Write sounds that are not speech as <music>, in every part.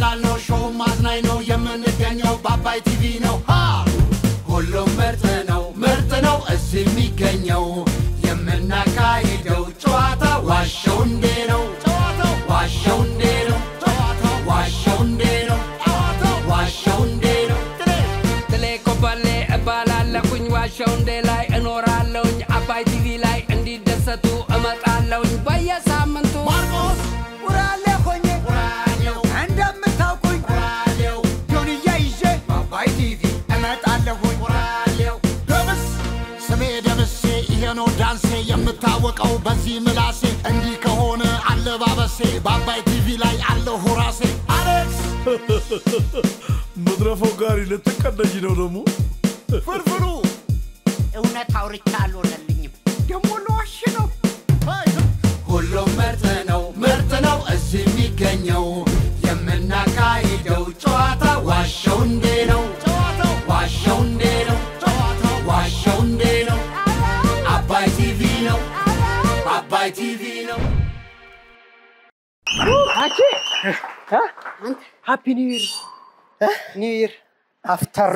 ቀላል ነው show ማዝናኝ ነው የምንገኘው። በአባይ ቲቪ ነው! ሁሉም ምርጥ ነው። ምርጥ ነው እዚህ የሚገኘው። የምናካሂደው ጨዋታ ዋሸው እንዴ ነው? ዋሸው እንዴ ነው? ዋሸው እንዴ ነው? ዋሸው እንዴ ነው? ጥሌ ኮበሌ እባላለሁኝ። ዋሸው እንዴ ላይ የምታወቀው በዚህ ምላሴ እንዲህ ከሆነ አለባበሴ በአባይ ቲቪ ላይ አለሁ ራሴ። አሌክስ <laughs> መድረፈው ጋሪ ልትቀደኝ ነው ደግሞ? ፍርፍሩ! እውነት አውርቻ አልሆነልኝም። ደግሞ ለዋሽ ነው። ሁሉም ምርጥ ነው ምርጥ ነው እዚህ የሚገኘው አንቺ ሃፒ ኒው ይር ኒው ይር አፍተር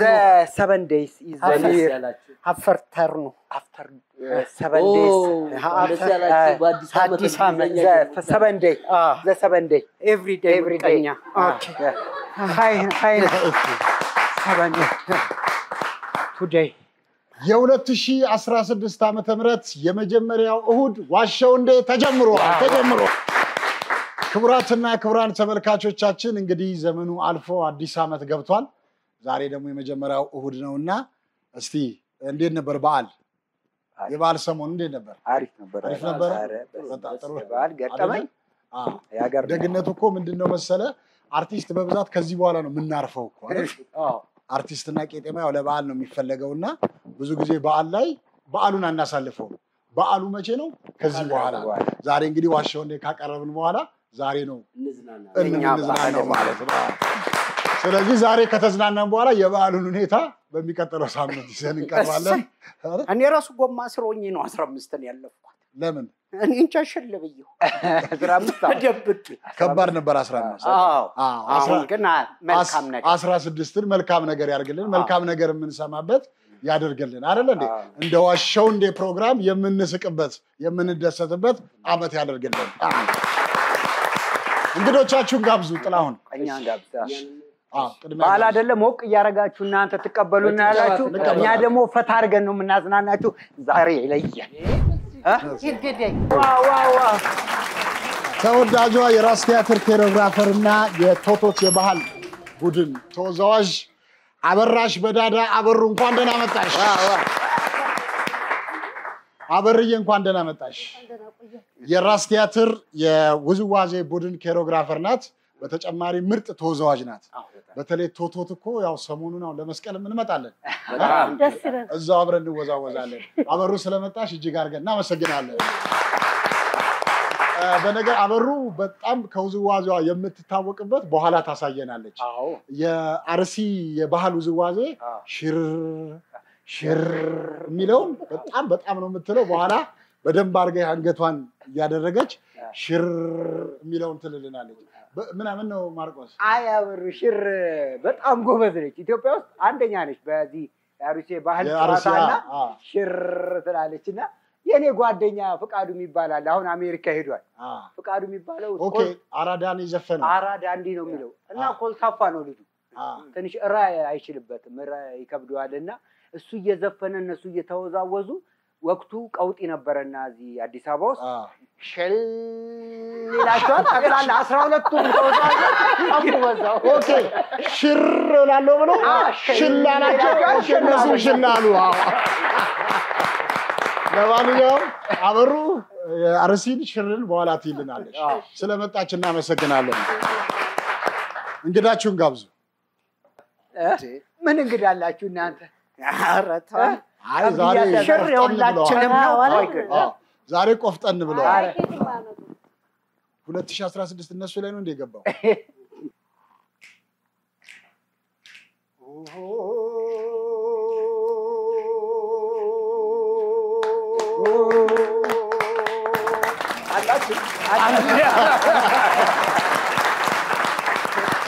ነው አዲስ ዓመት እንግሊዝኛ The seven day. Ah. The seven day. ኤቭሪ ዴይ ኦኬ. ሃይ ሃይ ሰበን ቱዴይ የ2016 ዓመተ ምህረት የመጀመሪያው እሁድ ዋሸው እንዴ? ተጀምሯል ተጀምሮ ክቡራትና ክቡራን ተመልካቾቻችን እንግዲህ ዘመኑ አልፎ አዲስ ዓመት ገብቷል። ዛሬ ደግሞ የመጀመሪያው እሁድ ነውና እስቲ እንዴት ነበር በዓል? የበዓል ሰሞን እንዴት ነበር? አሪፍ ነበረ። አሪፍ ጥሩ በዓል ገጠመኝ። ደግነቱ እኮ ምንድን ነው መሰለ አርቲስት በብዛት ከዚህ በኋላ ነው የምናርፈው እኮ? አርቲስትና ቄጤማ ያው ለበዓል ነው የሚፈለገው እና ብዙ ጊዜ በዓል ላይ በዓሉን አናሳልፈው። በዓሉ መቼ ነው? ከዚህ በኋላ ነው። ዛሬ እንግዲህ ዋሻው እንዴ ካቀረብን በኋላ ዛሬ ነው እንዝናና ማለት ነው። ስለዚህ ዛሬ ከተዝናናን በኋላ የበዓሉን ሁኔታ በሚቀጥለው ሳምንት ይዘን እንቀርባለን። እኔ ራሱ ጎማ ሆኜ ነው አስራ አምስትን ያለፍኳት። ለምን? እኔ እንጃ ሸል ብዬው። ከባድ ነበር አስራ አምስት። አዎ። አዎ፣ አስራ- አሁን ግን መልካም ነገር። አስራ ስድስትን መልካም ነገር ያድርግልን። መልካም ነገር የምንሰማበት ያደርግልን አይደለ እንዴ? እንደ ዋሻው እንዴ ፕሮግራም የምንስቅበት የምንደሰትበት አመት ያደርግልን። እንግዶቻችሁን ጋብዙ። ጥላሁን እኛን ጋብዛ። በዓል አይደለም ሞቅ እያደረጋችሁ እናንተ ትቀበሉና ያላችሁ እንቀበላለን። እኛ ደግሞ ፈታ አድርገን ነው የምናዝናናችሁ። ዛሬ ይለያል። ይግደኝ ተወዳጇ የራስ ቲያትር ኮሪዮግራፈር እና የቶቶት የባህል ቡድን ተወዛዋዥ አበራሽ በዳዳ አበሩ እንኳን ደህና መጣሽ። አበርዬ እንኳን ደህና መጣሽ። የራስ ቲያትር የውዝዋዜ ቡድን ኮሪዮግራፈር ናት። በተጨማሪ ምርጥ ተወዛዋዥ ናት። በተለይ ቶቶት እኮ ያው ሰሞኑን አሁን ለመስቀልም እንመጣለን፣ እዛው አብረን እንወዛወዛለን። አበሩ ስለመጣሽ እጅግ አድርገን እናመሰግናለን። በነገር አበሩ በጣም ከውዝዋዜዋ የምትታወቅበት በኋላ ታሳየናለች። የአርሲ የባህል ውዝዋዜ ሽር ሽር የሚለውን በጣም በጣም ነው የምትለው። በኋላ በደንብ አድርጋ አንገቷን እያደረገች ሽር የሚለውን ትልልናለች። ምናምን ነው ማርቆስ አይ ሽር በጣም ጎበዝ ነች። ኢትዮጵያ ውስጥ አንደኛ ነች በዚህ የአሩሴ ባህል ጨዋታና ሽር ትላለች እና የእኔ ጓደኛ ፍቃዱ ይባላል። አሁን አሜሪካ ሄዷል። አ። ፍቃዱ የሚባለው okay አራዳን የዘፈነው አራዳ እንዲህ ነው የሚለው እና ኮልታፋ ነው ልጁ ትንሽ እራ አይችልበትም፣ እራ ይከብደዋል እና እሱ እየዘፈነ እነሱ እየተወዛወዙ ወቅቱ ቀውጢ ነበረና እዚህ አዲስ አበባ ውስጥ ሽል ይላቸዋል። ጠቅላላ አስራ በዛው። okay ሽር እላለሁ ብሎ ሽላ ናቸው። እነሱ ሽላ አሉ። አዎ። ለማንኛውም አበሩ አርሲን ሽርን በኋላ ትይልናለች። ስለመጣች እናመሰግናለን። እንግዳችሁን ጋብዙ።? ምን እንግዳ አላችሁ እናንተ? ኧረ ተው። አይ ዛሬ ሽር ቆፍጠን የሁላችንም ነው። ዛሬ ቆፍጠን ብለዋል። ኧረ 2016 እነሱ ላይ ነው እንደ የገባው።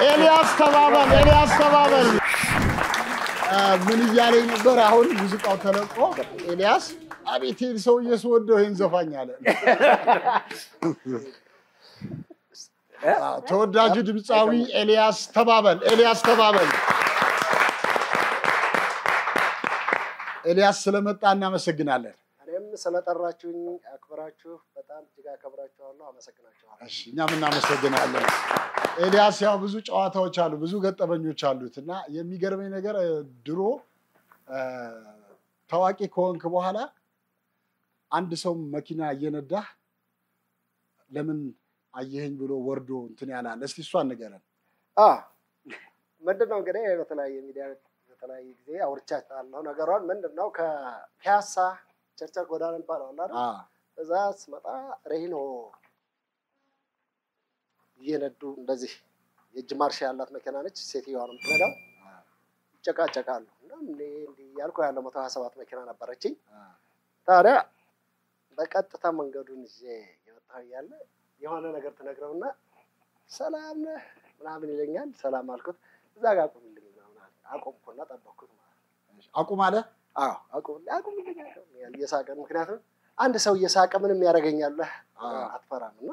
ኤልያስ ተባበል፣ ኤልያስ ተባበል። ምን እያለኝ ነበር? አሁን ሙዚቃው ተለቆ ኤልያስ አቤት ሰውዬ ስወደው ይህን ዘፋኝ አለ። ተወዳጁ ድምፃዊ ኤልያስ ተባበል፣ ኤልያስ ተባበል። ኤልያስ ስለመጣ እናመሰግናለን። ስለጠራችሁኝ አክብራችሁ በጣም እጅግ አከብራችኋለሁ፣ አመሰግናችኋለሁ። እሺ እኛም እናመሰግናለን። ኤልያስ ያው ብዙ ጨዋታዎች አሉ፣ ብዙ ገጠመኞች አሉት እና የሚገርመኝ ነገር ድሮ ታዋቂ ከሆንክ በኋላ አንድ ሰው መኪና እየነዳህ ለምን አየኸኝ ብሎ ወርዶ እንትን ያላል። እስቲ እሷን ንገረን። ምንድን ነው እንግዲህ በተለያየ ሚዲያ በተለያየ ጊዜ አውርቻታለሁ። ነገሯን ምንድን ነው ከፒያሳ ቸርቸር ጎዳና አይደል? አ፣ እዛ ስመጣ ሬኖ እየነዱ እንደዚህ የእጅ ማርሻ ያላት መኪና ነች። ሴትዮዋ ነው የምትነዳው። ይጨቃጨቃሉ እና እንዲህ እያልኩ ያለው መቶ ሀያ ሰባት መኪና ነበረችኝ። ታዲያ በቀጥታ መንገዱን ይዤ የወጣሁ እያለ የሆነ ነገር ትነግረውና ሰላም ነህ ምናምን ይለኛል። ሰላም አልኩት። እዛ ጋር አቁምልኝ ምናምን አቆምኩና ጠበቅኩት ማለት ነው። አቁም አለ። አዎ እየሳቀን ምክንያቱም አንድ ሰው እየሳቀ ምንም አዎ። አትፈራም እና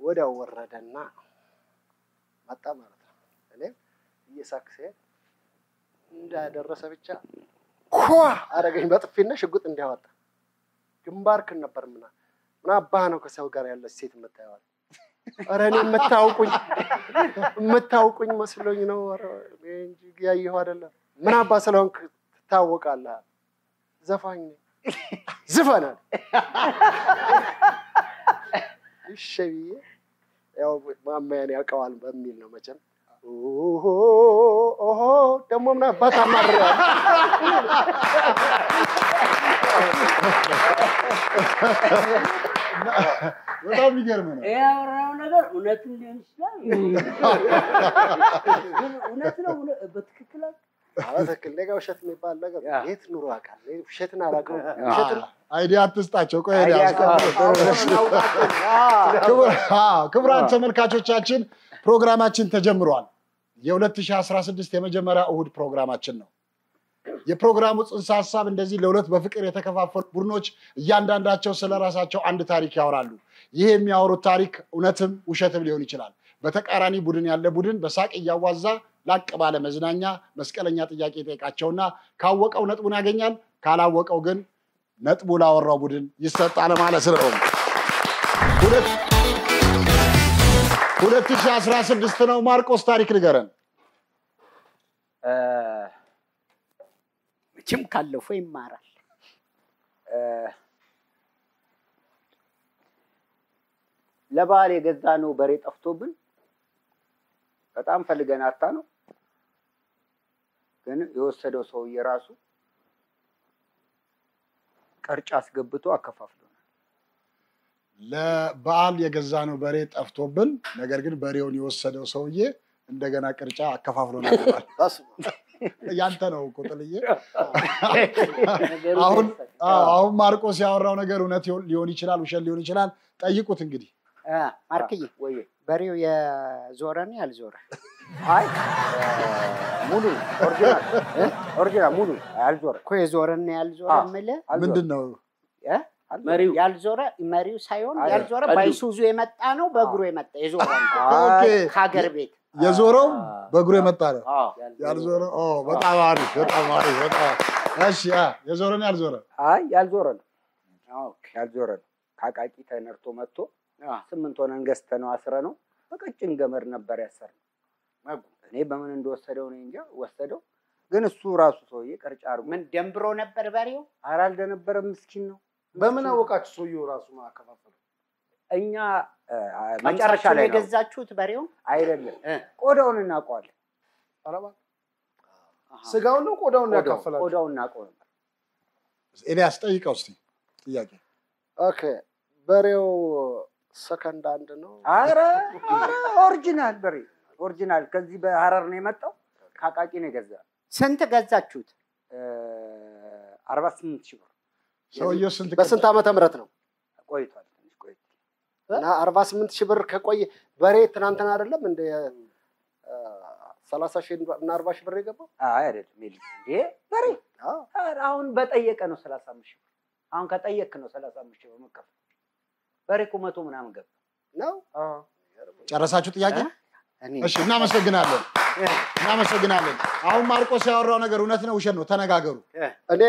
ወዲያው ወረደና መጣ ማለት ነው። እኔም እየሳቅ ሲሄድ እንዳደረሰ ብቻ ኳ አደረገኝ በጥፊና ሽጉጥ እንዲያወጣ ግንባርክን ነበር ምና ምን አባህ ነው ከሰው ጋር ያለች ሴት የምታየዋል? ኧረ እኔ የምታውቁኝ የምታውቁኝ መስሎኝ ነው እንጂ ያየሁ አይደለም። ምን አባ ስለሆንክ ትታወቃለህ? ዘፋኝ ነኝ። ዝፈናል እሺ ብዬ ያው ማማያን ያውቀዋል በሚል ነው መቼም ኦሆ ኦሆ ደግሞ ምን አባት አማርረዋል በጣም የሚገርም ነው። ያወራው ነገር እውነትን ሊሆን ይችላል። ግን እውነት ነው በትክክል ትክክል። ውሸት የሚባል ነገር የት ኖሮ ያውቃል? እኔ ውሸትን አላውቀውም። idea አትስጣቸው። ቆይ ክቡራን ተመልካቾቻችን ፕሮግራማችን ተጀምሯል። የ2016 የመጀመሪያ እሁድ ፕሮግራማችን ነው። የፕሮግራሙ ጽንሰ ሀሳብ እንደዚህ ለሁለት በፍቅር የተከፋፈሉ ቡድኖች እያንዳንዳቸው ስለ ራሳቸው አንድ ታሪክ ያወራሉ። ይህ የሚያወሩት ታሪክ እውነትም ውሸትም ሊሆን ይችላል። በተቃራኒ ቡድን ያለ ቡድን በሳቅ እያዋዛ ላቅ ባለ መዝናኛ መስቀለኛ ጥያቄ ይጠይቃቸውና ካወቀው ነጥቡን ያገኛል፣ ካላወቀው ግን ነጥቡ ላወራው ቡድን ይሰጣል ማለት ነው። ሁለት 2016 ነው። ማርቆስ ታሪክ ንገረን። መቼም ካለፈ ይማራል። ለበዓል የገዛ ነው በሬ ጠፍቶብን በጣም ፈልገን አታ ነው። ግን የወሰደው ሰውዬ ራሱ ቅርጫ አስገብቶ አከፋፍሎናል። ለበዓል የገዛ ነው በሬ ጠፍቶብን፣ ነገር ግን በሬውን የወሰደው ሰውዬ እንደገና ቅርጫ አከፋፍሎናል ያንተ ነው እኮ ጥልዬ። ነገሩ አሁን አሁን ማርቆስ ያወራው ነገር እውነት ሊሆን- ይችላል፣ ውሸት ሊሆን ይችላል። ጠይቁት እንግዲህ። ማርክዬ በሬው የዞረ ነው ያልዞረ? አይ ሙሉ original እ፣ original ሙሉ አልዞረ። እኮ የዞረና ያልዞረ የምልህ? ምንድን ነው እ? መሪው። ያልዞረ መሪው ሳይሆን ያልዞረ በአይሱዙ የመጣ ነው በእግሩ የመጣ የዞረ ነው። ከሀገር ቤት። የዞረው በእግሩ የመጣ ነው። አዎ። ያልዞረ ኦ፣ በጣም አሪፍ፣ በጣም አሪፍ፣ በጣም እሺ። የዞረ ነው ያልዞረ? አይ ያልዞረ ነው። ያልዞረ ነው። ከአቃቂ ተነርቶ መጥቶ አ፣ ስምንት ሆነን ገዝተ ነው አስረ ነው በቀጭን ገመድ ነበር ያሰርነው። እኔ በምን እንደወሰደው እኔ እንጃ ወሰደው። ግን እሱ ራሱ ሰውዬ ቅርጫ አድርጎ ምን ደንብሮ ነበር በሬው? ኧረ አልደነበረም፣ ምስኪን ነው። በምን አወቃችሁ ሰውየው ራሱ ማከፋፈሉ? እኛ እ፣ መጨረሻ ቀምሳችሁ ላይ ነው የገዛችሁት በሬውን? አይደለም ቆዳውን እናውቀዋለን። ኧረ ስጋውን ነው ቆዳውን ነው ቆዳው- ያካፈላችሁ? ቆዳውን እናውቀው ነበር። ኤልያስ ጠይቀው እስቲ ጥያቄ። okay በሬው ሰከንድ አንድ ነው። አረ አረ original በሬ original ከዚህ በሀረር ነው የመጣው። ከአቃቂ ነው የገዛ ስንት ገዛችሁት? አርባ ስምንት ሺህ ብር ሰውየው ስንት በስንት ዓመተ ምህረት ነው? ቆይቷል። ትንሽ ቆይቷል። እና አርባ ስምንት ሺህ ብር ከቆየ በሬ ትናንትና አይደለም እንደ ሰላሳ ሺህ እና አርባ ሺህ ብር የገባው አይ አይደለም እንዴ በሬ ኧረ አሁን በጠየቀ ነው ሰላሳ አምስት ሺህ ብር አሁን ከጠየቅ ነው ሰላሳ አምስት ሺህ ብር መከፈል በሬ እኮ መቶ ምናምን ገባ ነው። ጨረሳችሁ ጥያቄ? እሺ፣ እናመሰግናለን። እናመሰግናለን። አሁን ማርቆስ ያወራው ነገር እውነት ነው ውሸት ነው? ተነጋገሩ። እኔ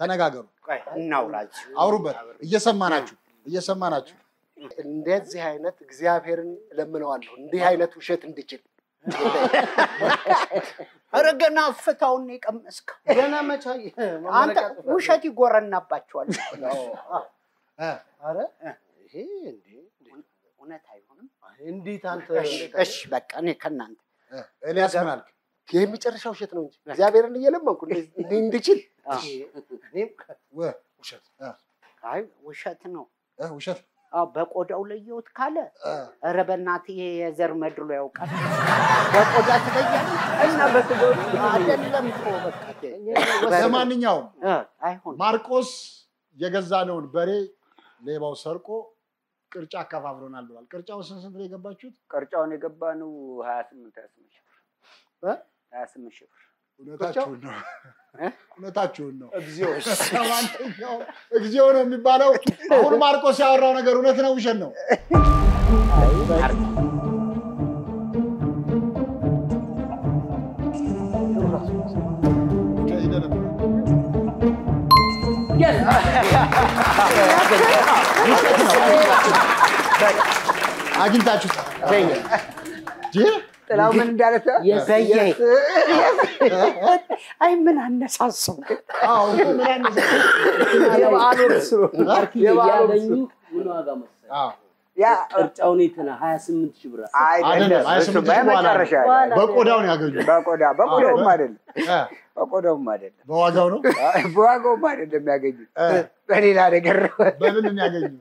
ተነጋገሩ፣ እናውራችሁ። አውሩበት። እየሰማናችሁ እየሰማናችሁ። እንደዚህ አይነት እግዚአብሔርን እለምነዋለሁ። እንዲህ አይነት ውሸት እንድችል። ኧረ ገና ፍታውን የቀመስከው። ገና መቻ አንተ ውሸት ይጎረናባቸዋል። አረ ይሄ እንዴ እውነት አይሆንም። እንዴት አንተ? እሺ፣ በቃ እኔ ከእናንተ ኤልያስ ምን አልክ? የመጨረሻ ውሸት ነው እንጂ እግዚአብሔርን እየለመንኩ እንድችል? ውሸት አይ ውሸት ነው። ውሸት? በቆዳው ለየሁት ካለ ኧረ በእናትህ ይሄ የዘር መድሎ ያውቃል። በቆዳ ትለያለህ? እና በስጎ አይደለም እኮ በቃ ለማንኛውም ማርቆስ የገዛነውን በሬ ሌባው ሰርቆ ቅርጫ አከፋፍሎናል ብሏል። ቅርጫው ስንት ስንት ነው የገባችሁት? ቅርጫውን የገባ ነው ሀያ ስምንት ሀያ ስምንት ሺህ ብር ሀያ ስምንት ሺህ ብር እውነታችሁን ነው እውነታችሁን ነው። እግዚኦ ነው የሚባለው። አሁን ማርቆስ ያወራው ነገር እውነት ነው ውሸት ነው? አግኝታችሁ ጥላው ምን እንዳለ በየ አይ ምን አነሳሰው የበዓሉ? ያ ቅርጫውን የትና ሀያ ስምንት ሺህ ብር አይደለም በቆዳው ነው። ያገኙ። በቆዳ በቆዳውም አይደለም በቆዳውም አይደለም። በዋጋው ነው? በዋጋውም አይደለም ያገኙት እ፣ በሌላ ነገር በምን ነው ያገኙ?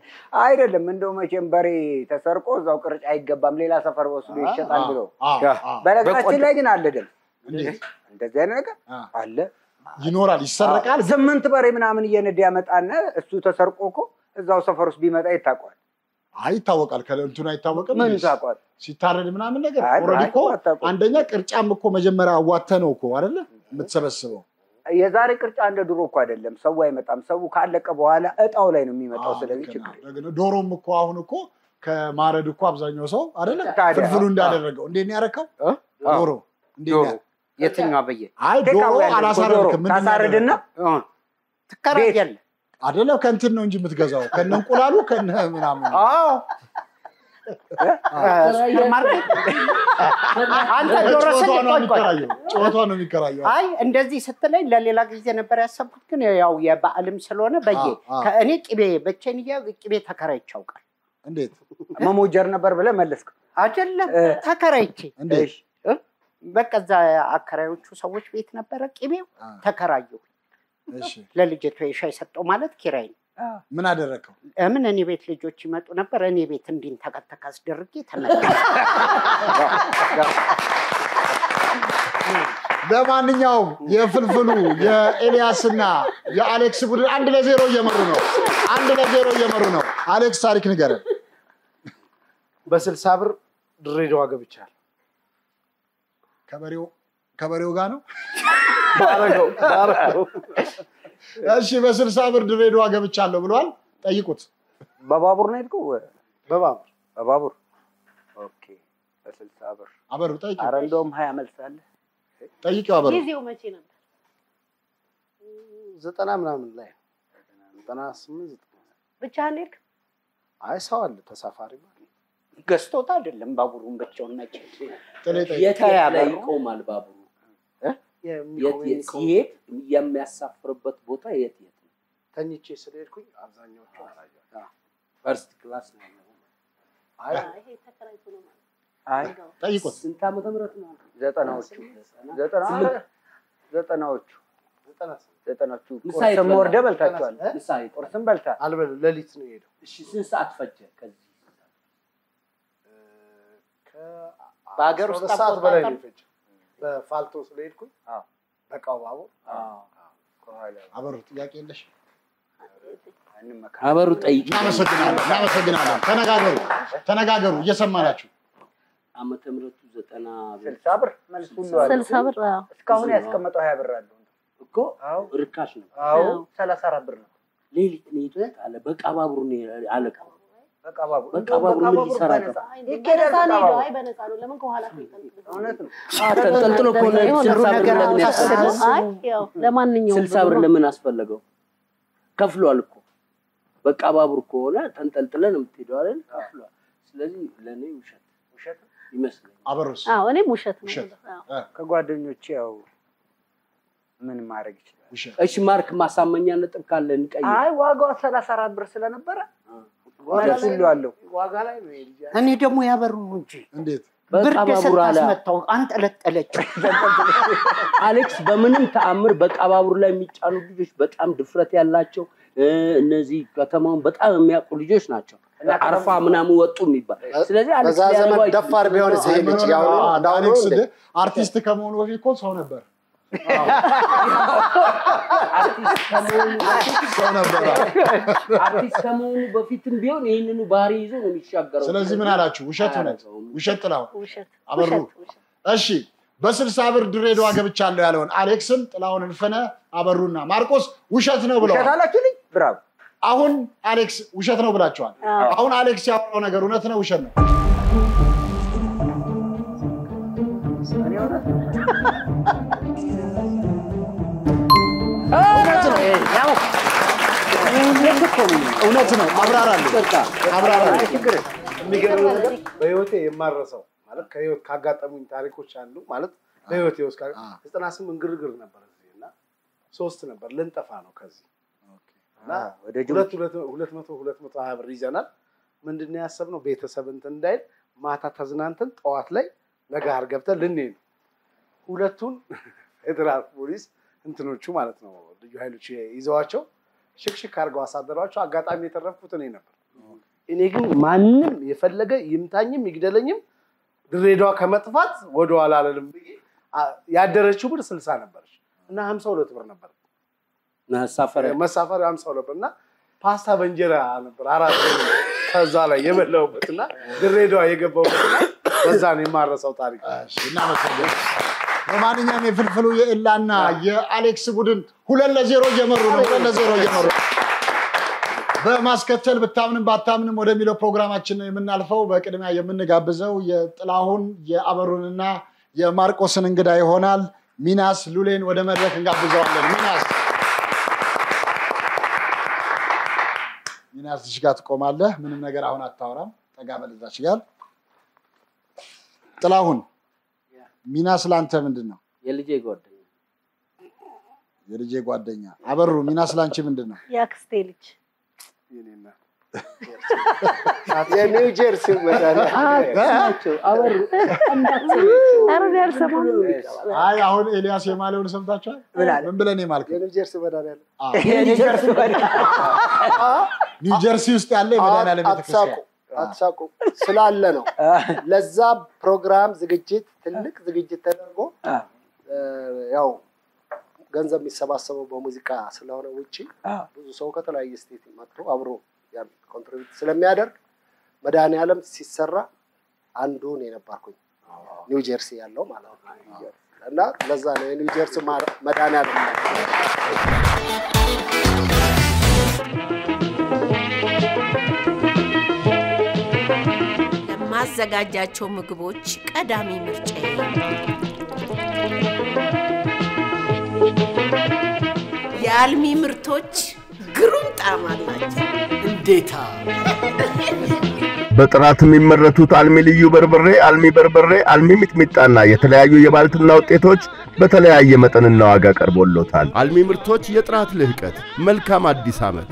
አይደለም። እንደው መቼም በሬ ተሰርቆ እዛው ቅርጫ አይገባም ሌላ ሰፈር ወስዶ ይሸጣል አ፣ በነገራችን ላይ ግን አለ ደም? እንደዚህ አይነት ነገር አለ። ይኖራል፣ ይሰረቃል። ስምንት በሬ ምናምን እየነዳ ያመጣና እሱ ተሰርቆ እኮ እዛው ሰፈር ውስጥ ቢመጣ ይታወቃል አይ ይታወቃል። ከእንትኑ አይታወቅም። ምን ሲታረድ ምናምን ነገር already እኮ አንደኛ ቅርጫም እኮ መጀመሪያ አዋተህ ነው እኮ አይደለ የምትሰበስበው። የዛሬ ቅርጫ እንደ ድሮ እኮ አይደለም። ሰው አይመጣም። ሰው ካለቀ በኋላ እጣው ላይ ነው የሚመጣው። ስለዚህ ችግር ዶሮም እኮ አሁን እኮ ከማረድ እኮ አብዛኛው ሰው አይደለ ታዲያ፣ ፍልፍሉ እንዳደረገው። እንዴት ነው ያደረከው? እ? ዶሮ። የትኛው በየ አይ ዶሮ አላሳረድክም። ታሳርድና? ትከራያለህ? አይደለም ከእንትን ነው እንጂ የምትገዛው። ከነ እንቁላሉ ከነ ምናምን አንተ ጨዋታ ነው የሚከራየው። ጨዋታ ነው የሚከራየው። አይ እንደዚህ ስትለኝ ለሌላ ጊዜ ነበር ያሰብኩት፣ ግን ያው የበዓልም ስለሆነ በየ ከእኔ ቅቤ ብቻዬን እያ ቅቤ ተከራይቼ አውቃለሁ። እንዴት? መሞጀር ነበር ብለህ መለስክ አይደለም ተከራይቼ። በቃ እዛ አከራዮቹ ሰዎች ቤት ነበረ ቅቤው ተከራየሁ። እሺ። ለልጅቷ የሻይ ሰጠው ማለት ኪራይ ነው። ምን አደረግከው? ምን እኔ ቤት ልጆች ይመጡ ነበር። እኔ ቤት እንዲንተከተክ አስደርጌ ተመለስኩ። ለማንኛውም የፍልፍሉ የኤልያስና የአሌክስ ቡድን አንድ ለዜሮ እየመሩ ነው። አንድ ለዜሮ እየመሩ ነው። አሌክስ ታሪክ ንገረን። በስልሳ ብር ድሬዳዋ ገብቻለሁ። ከበሬው ከበሬው ጋር ነው። <laughs> እሺ በስልሳ ብር ድሬዳዋ ገብቻለሁ ብሏል። ጠይቁት። በባቡር ነው የሄድከው በባቡር በባቡር okay በስልሳ ብር አበሩ ጠይቂው፣ አረ እንደውም ሀያ መልሳለህ ጠይቂው አበሩ። ጊዜው መቼ ነበር? ዘጠና ምናምን ላይ ዘጠና ስምንት ዘጠና ብቻህን ሄድክ? አይ ሰው አለ ተሳፋሪ ማለት ነው። ገዝቶት አይደለም ባቡሩን ብቻውን መቼ ላይ ይቆማል ባቡሩ? የት የሚቆመኝ የት ሰው ሲሄድ የሚያሳፍርበት ቦታ የት የት ነው? ተኝቼ ስለሄድኩኝ አብዛኛዎቹ አላየኋቸውም። first class ነው ያለው። አይ ይሄ ተከራይቶ ነው ማለት አይ ጠይቁት። ስንት ዓመተ ምህረት ነው? ዘጠናዎቹ ዘጠና ዘጠናዎቹ ዘጠናዎቹ ቁርስም ወርደህ በልታችኋል ቁርስም በልታል አልበል ሌሊት ነው የሄደው። እሺ ስንት ሰዓት ፈጀ ከዚህ? በሀገር ከአስራ ውስጥ ሰዓት በላይ ነው? የፈጀው። በፋልቶ ስለሄድኩኝ አዎ። በቃው ባቡር አበሩ ጥያቄ የለሽ? አበሩ ጠይቅ። እናመሰግናለን፣ እናመሰግናለን። ተነጋገሩ፣ ተነጋገሩ። እየሰማናችሁ ዓመተ ምህረቱ ዘጠና ስልሳ ብር መልስ ሁሉ ብር አዎ። እስካሁን ያስቀመጠው ሀያ ብር አለው። እኮ ርካሽ ነው። አዎ ሰላሳ አራት ብር ነው። ሌሊት ነው የት አለ በቃ ባቡር ነው ተንጠልጥሎ? ከሆነ ስልሳ ብር ለምን አሁን ያስፈልጋል? ታስበው? አይ ያው ለማንኛውም ስልሳ ብር ብሎ ለምን አስፈለገው? ከፍሏል እኮ በቃ ባቡር ከሆነ ተንጠልጥለን የምትሄደው አይደል? ከፍሏል። ስለዚህ ለእኔ ውሸት ውሸት ይመስለኛል። አዎ እኔም ውሸት ነው። ውሸት። አዎ። ከጓደኞቼ ያው ምን ማድረግ ይችላል? እሺ ማርክ ማሳመኛ ነጥብ ካለ እንቀይር። አይ ዋጋው ሰላሳ አራት ብር ስለነበረ ይሄ ልጅ እኔ ደግሞ ያበሩ እንጂ እንዴት? ብርድ ስታስመታው አንጠለጠለችው። <laughs> አሌክስ። በምንም ተአምር በቃ ባቡር ላይ የሚጫኑ ልጆች በጣም ድፍረት ያላቸው እነዚህ ከተማውን በጣም የሚያውቁ ልጆች ናቸው። አርፋ ምናምን ወጡ የሚባል። ስለዚህ አሌክስ በዛ ዘመን ደፋር ቢሆን አርቲስት ከመሆኑ በፊት እኮ ሰው ነበር አርቲስት ከመሆኑ በፊትም ቢሆን ይህንኑ ባህሪ ይዞ ነው የሚሻገረው። ስለዚህ ምን አላችሁ? ውሸት እውነት? ውሸት ጥላሁን። አበሩ። እሺ በስልሳ ብር ድሬዳዋ ገብቻለሁ ያለውን አሌክስን፣ ጥላሁን እልፍነ፣ አበሩና ማርቆስ ውሸት ነው ብለዋል። አላችሁልኝ? አሁን አሌክስ ውሸት ነው ብላችኋል። አሁን አሌክስ ያወራው ነገር እውነት ነው ውሸት ነው? ያው እውነት ነው። አብራራለሁ፣ አብራራለሁ። የሚገርም ነገር በህይወቴ የማረሰው ማለት ከህይወት ካጋጠሙኝ ታሪኮች አሉ ማለት በህይወቴ ውስጥ ዘጠና ስምንት ግርግር ነበር እዚህ እና ሶስት ነበር ልንጠፋ ነው ከዚህ ሁለት መቶ ሁለት መቶ ሀያ ብር ይዘናል። ምንድን ነው ያሰብነው? ቤተሰብ እንትን እንዳይል ማታ ተዝናንተን ጠዋት ላይ ነጋር ገብተን ልንሄድ ነው። ሁለቱን <laughs> ፌዴራል ፖሊስ እንትኖቹ ማለት ነው ልዩ ኃይሎች ይዘዋቸው ሽክሽክ አድርገው አሳደሯቸው። አጋጣሚ የተረፍኩት እኔ ነበር። እኔ ግን ማንም የፈለገ ይምታኝም ይግደለኝም ድሬዳዋ ከመጥፋት ወደኋላ አልልም ብዬ ያደረችው ብር ስልሳ ነበረች እና ሀምሳ ሁለት ብር ነበር መሳፈሪያ መሳፈሪያ ሀምሳ ሁለት ብር እና ፓስታ በእንጀራ ነበር አራት ከዛ ላይ የበላሁበት እና ድሬዳዋ የገባሁበት እና በዛ ነው የማረሰው ታሪክ። በማንኛውም የፍልፍሉ የኤላና የአሌክስ ቡድን ሁለት ለዜሮ እየመሩ ነው። ሁለት ለዜሮ እየመሩ በማስከተል ብታምንም ባታምንም ወደሚለው ፕሮግራማችን ነው የምናልፈው። በቅድሚያ የምንጋብዘው የጥላሁን የአበሩንና የማርቆስን እንግዳ ይሆናል። ሚናስ ሉሌን ወደ መድረክ እንጋብዘዋለን። ሚናስ ሚናስ እዚህ ጋር ትቆማለህ። ምንም ነገር አሁን አታወራም። ጠጋ በል እዛች ጋር ጥላሁን ሚናስ ለአንተ ምንድን ነው? የልጄ ጓደኛ። የልጄ ጓደኛ። አበሩ። ሚናስ ለአንቺ ምንድን ነው? የአክስቴ ልጅ። የኒው ጀርሲ አይ አሁን ኤልያስ የማለውን ሰምታችኋል? ምን ብለን የማልከው? የኒው ጀርሲ መድኃኒዓለም አዎ፣ ጀርስ ኒው ጀርሲ ውስጥ ያለ የመድኃኒዓለም ቤተክርስቲያን አትሳቁ ስላለ ነው። ለዛ ፕሮግራም ዝግጅት ትልቅ ዝግጅት ተደርጎ ያው ገንዘብ የሚሰባሰበው በሙዚቃ ስለሆነ ውጪ ብዙ ሰው ከተለያየ state መጥቶ አብሮ contribute ስለሚያደርግ መድኃኒዓለም ሲሰራ አንዱን የነበርኩኝ ኒው ጀርሲ ያለው ማለት ነው። እና ለዛ ነው የኒው ጀርሲ ማ- መድኃኒዓለም ለማዘጋጃቸው ምግቦች ቀዳሚ ምርጫ የአልሚ ምርቶች ግሩም ጣዕም አላቸው። እንዴታ! በጥራት የሚመረቱት አልሚ ልዩ በርበሬ፣ አልሚ በርበሬ፣ አልሚ ሚጥሚጣና የተለያዩ የባልትና ውጤቶች በተለያየ መጠንና ዋጋ ቀርቦሎታል። አልሚ ምርቶች የጥራት ልህቀት። መልካም አዲስ ዓመት።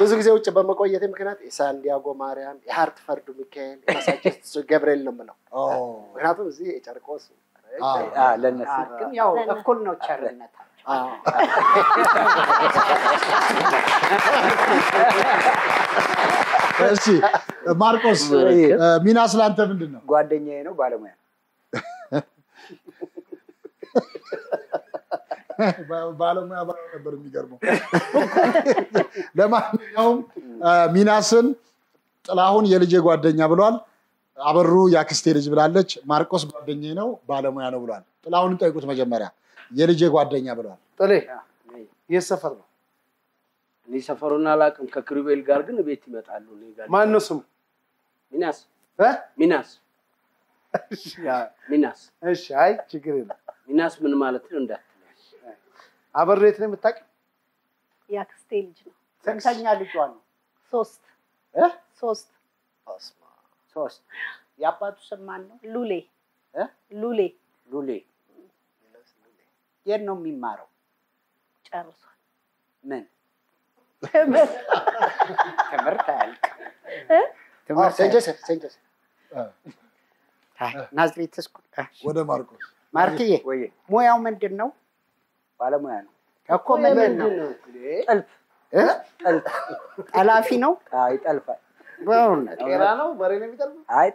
ብዙ ጊዜ ውጭ በመቆየት ምክንያት የሳንዲያጎ ማርያም፣ የሃርትፈርዱ ሚካኤል፣ የማሳቹሴትስ ገብርኤል ነው የምለው። ምክንያቱም እዚህ የጨርቆስ ለነሱ ግን ያው እኩል ነው ቸርነታቸው። አዎ። እሺ ማርቆስ ሚናስ ለአንተ ምንድን ነው? ጓደኛዬ ነው ባለሙያ <laughs> ባለሙያ ባለው ነበር የሚገርመው። ለማንኛውም ሚናስን ጥላሁን የልጄ ጓደኛ ብሏል። አበሩ የአክስቴ ልጅ ብላለች። ማርቆስ ጓደኛዬ ነው ባለሙያ ነው ብሏል። ጥላሁንን ጠይቁት መጀመሪያ የልጄ ጓደኛ ብሏል። ጥሌ የት ሰፈር ነው? እኔ ሰፈሩን አላውቅም። ከክሩቤል ጋር ግን ቤት ይመጣሉ። እኔ ጋር ማን ነው ስሙ? ሚናስ እ? ሚናስ ሚናስ እሺ፣ አይ ችግር የለም። ሚናስ ምን ማለት ነው እንዳትለኝ። አበሩ የት ነው የምታውቂው? የአክስቴ ልጅ ነው። ስንተኛ ልጇ ነው? ሶስት እ? ሶስት ሶስት። የአባቱ ስም ማን ነው? ሉሌ እ? ሉሌ ሉሌ። የት ነው የሚማረው? ጨርሷል። ምን ትምህርት አያልቅም። ናዝሬት ስኩል። ወደ ማርቆስ ማርክዬ ሙያው ምንድን ነው? ባለሙያ ነው እኮ ምንድን ነው? ጠልፍ እ? ጠላፊ ነው? አይ ጠልፋል። በእውነት ቄራ ነው በሬ ነው የሚጠልፈው? አይ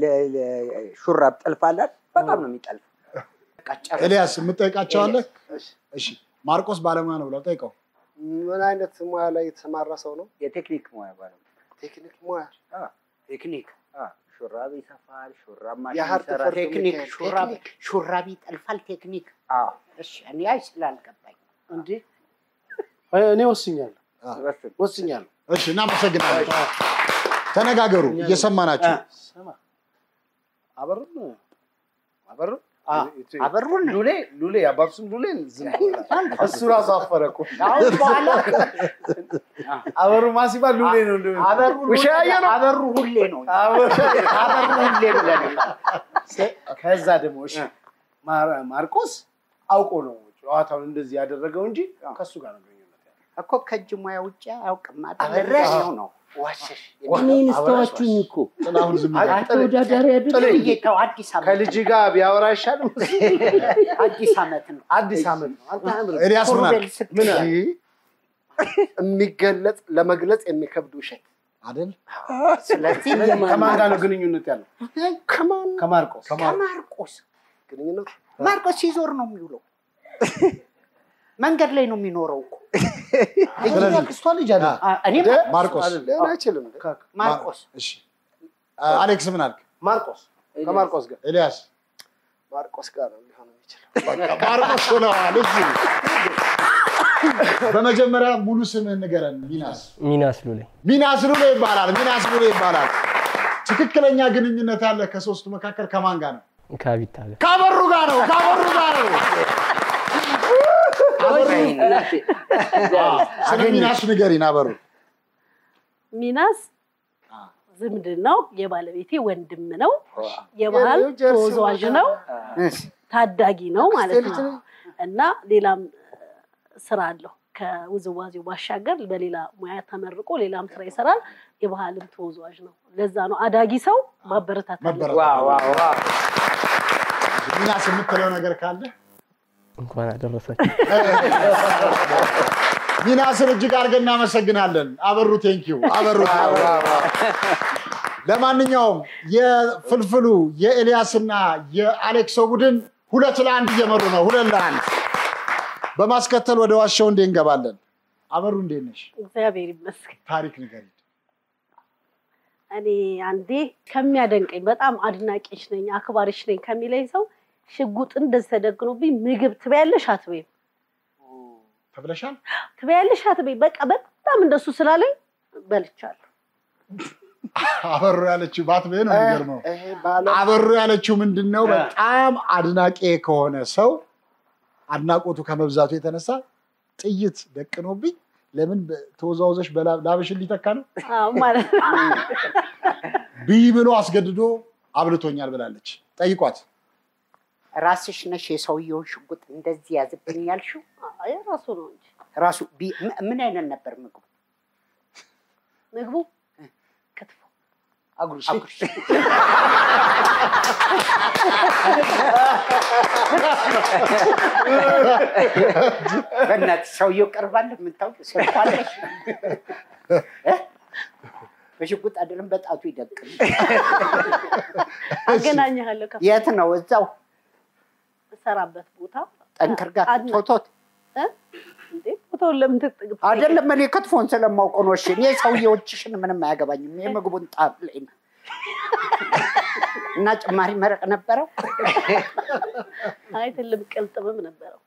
ለ- ሹራብ ጠልፍ አላት። በጣም ነው የሚጠልፍ። ኤልያስ የምጠይቃቸው አለ? እሺ ማርቆስ ባለሙያ ነው ብሏል። ጠይቀው። ምን አይነት ሙያ ላይ የተሰማራ ሰው ነው? የቴክኒክ ሙያ ባለሙያ ቴክኒክ ሙያ ቴክኒክ ሹራብ ይሰፋል፣ ሹራብ ማሽን ይሰራል። ቴክኒክ ቴክኒክ፣ ሹራብ ሹራብ ይጠልፋል። ቴክኒክ። አዎ። እሺ፣ እኔ አይ ስላልገባኝ እንዴ? እኔ ወስኛለሁ። ወስኛለሁ። እሺ እናመሰግናለን። ተነጋገሩ፣ እየሰማናችሁ። ስማ። አበሩን አበሩን? ሉሌ ሉሌ አባቱ ስም ሉሌ እሱ ራሱ አፈረ እኮ። አበሩ ማ ሲባል ሉሌ ነው። ነው? አበሩ ሁሌ ነው። አበሩ ሁሌ ብለን ከዛ ደግሞ ማርቆስ አውቆ ነው ጨዋታውን እንደዚህ ያደረገው እንጂ ከሱ ጋር ነው ግንኙነት እኮ ከእጅ ሙያ ውጭ አያውቅም። አይደል? ረሽው ነው ዋሸሽ። እኔን ስተዋችሁኝ እኮ ተወዳዳሪ ጥይተው አዲስ ዓመት ከልጅ ጋር ቢያወራ አይሻልም? አዲስ ዓመት ነው። አዲስ ዓመት ነው። ኤልያስ ምን? የሚገለጽ ለመግለጽ የሚከብድ ውሸት። አይደል? ስለዚህ ከማን ጋር ነው ግንኙነት ያለው? ከማን ከማርቆስ ከማርቆስ ግንኙነት ማርቆስ ሲዞር ነው የሚውለው። መንገድ ላይ ነው የሚኖረው እኮ <laughs> ስለዚህ ክስቷ ልጅ አለ ማርቆስ አይችልም። አሌክስ ምን አልክ? ማርቆስ ከማርቆስ ጋር ኤልያስ ማርቆስ ጋር ነው ሊሆን የሚችለው። በቃ ማርቆስ ሆነዋል። እዚህ በመጀመሪያ ሙሉ ስምህን ንገረን። ሚናስ ሚናስ ሉሌ ሚናስ ሉሌ ይባላል። ሚናስ ሉሌ ይባላል። ትክክለኛ ግንኙነት ያለ ከሶስቱ መካከል ከማን ጋር ነው? ከቢታ ጋር ካበሩ ጋር ነው። ካበሩ ጋር ነው። ሚናስ ንገሪን። አበሩ ሚናስ ዝምድናው የባለቤቴ ወንድም ነው። የባህል ተወዛዋዥ ነው። ታዳጊ ነው ማለት ነው። እና ሌላም ስራ አለው። ከውዝዋዜው ባሻገር በሌላ ሙያ ተመርቆ ሌላም ስራ ይሰራል። የባህልም ተወዛዋዥ ነው። ለዛ ነው አዳጊ ሰው መበረታታት። ሚናስ የምትለው ነገር ካለ እንኳን አደረሰችሁ። <laughs> ሚናስን እጅግ አድርገን እናመሰግናለን። አበሩ thank you አበሩ። ለማንኛውም የፍልፍሉ የኤልያስና የአሌክሶ ቡድን ሁለት ለአንድ እየመሩ ነው። ሁለት ለአንድ። በማስከተል ወደ ዋሸው እንዴ እንገባለን። አበሩ እንዴት ነሽ? እግዚአብሔር ይመስገን። ታሪክ ንገሪ። እኔ አንዴ ከሚያደንቀኝ በጣም አድናቂሽ ነኝ አክባሪሽ ነኝ ከሚለኝ ሰው ሽጉጥ እንደዚህ ተደግኖብኝ ምግብ ትበያለሽ አትበይም ተብለሻል? ትበያለሽ አትበይም በቃ በጣም እንደሱ ስላለኝ በልቻለሁ። አበሩ ያለችው ባትቤ ነው የሚገርመው። አበሩ ያለችው ምንድን ነው? በጣም አድናቂ ከሆነ ሰው አድናቆቱ ከመብዛቱ የተነሳ ጥይት ደቅኖብኝ ለምን ተወዛውዘሽ ላብሽን ሊተካ ነው አዎ ማለት ነው። ብይ ብሎ አስገድዶ አብልቶኛል ብላለች። ጠይቋት። ራስሽ ነሽ የሰውየውን ሽጉጥ እንደዚህ ያዝብኝ ያልሽው? አይ ራሱ ነው እንጂ ራሱ ምን አይነት ነበር ምግቡ? ምግቡ ክትፎ አጉርሽ አጉርሽ። በእናትህ ሰውየው ቀርባል የምታውቅ ስልኳለሽ በሽጉጥ አይደለም በጣቱ ይደቅም። አገናኝሃለሁ ከፍ የት ነው? እዛው እሰራበት ቦታ ጠንክር ጋር አድና- ቶቶት እ? እንዴ ቦታውን ለምን ትጥግ- አይደለም። እኔ ክትፎን ስለማውቀው ነው። እሺ እኔ ሰውየዎችሽን ምንም አያገባኝም። የምግቡን ጣም ላይ ነው። እና ጭማሪ መረቅ ነበረው። አይ ትልም ቅልጥምም ነበረው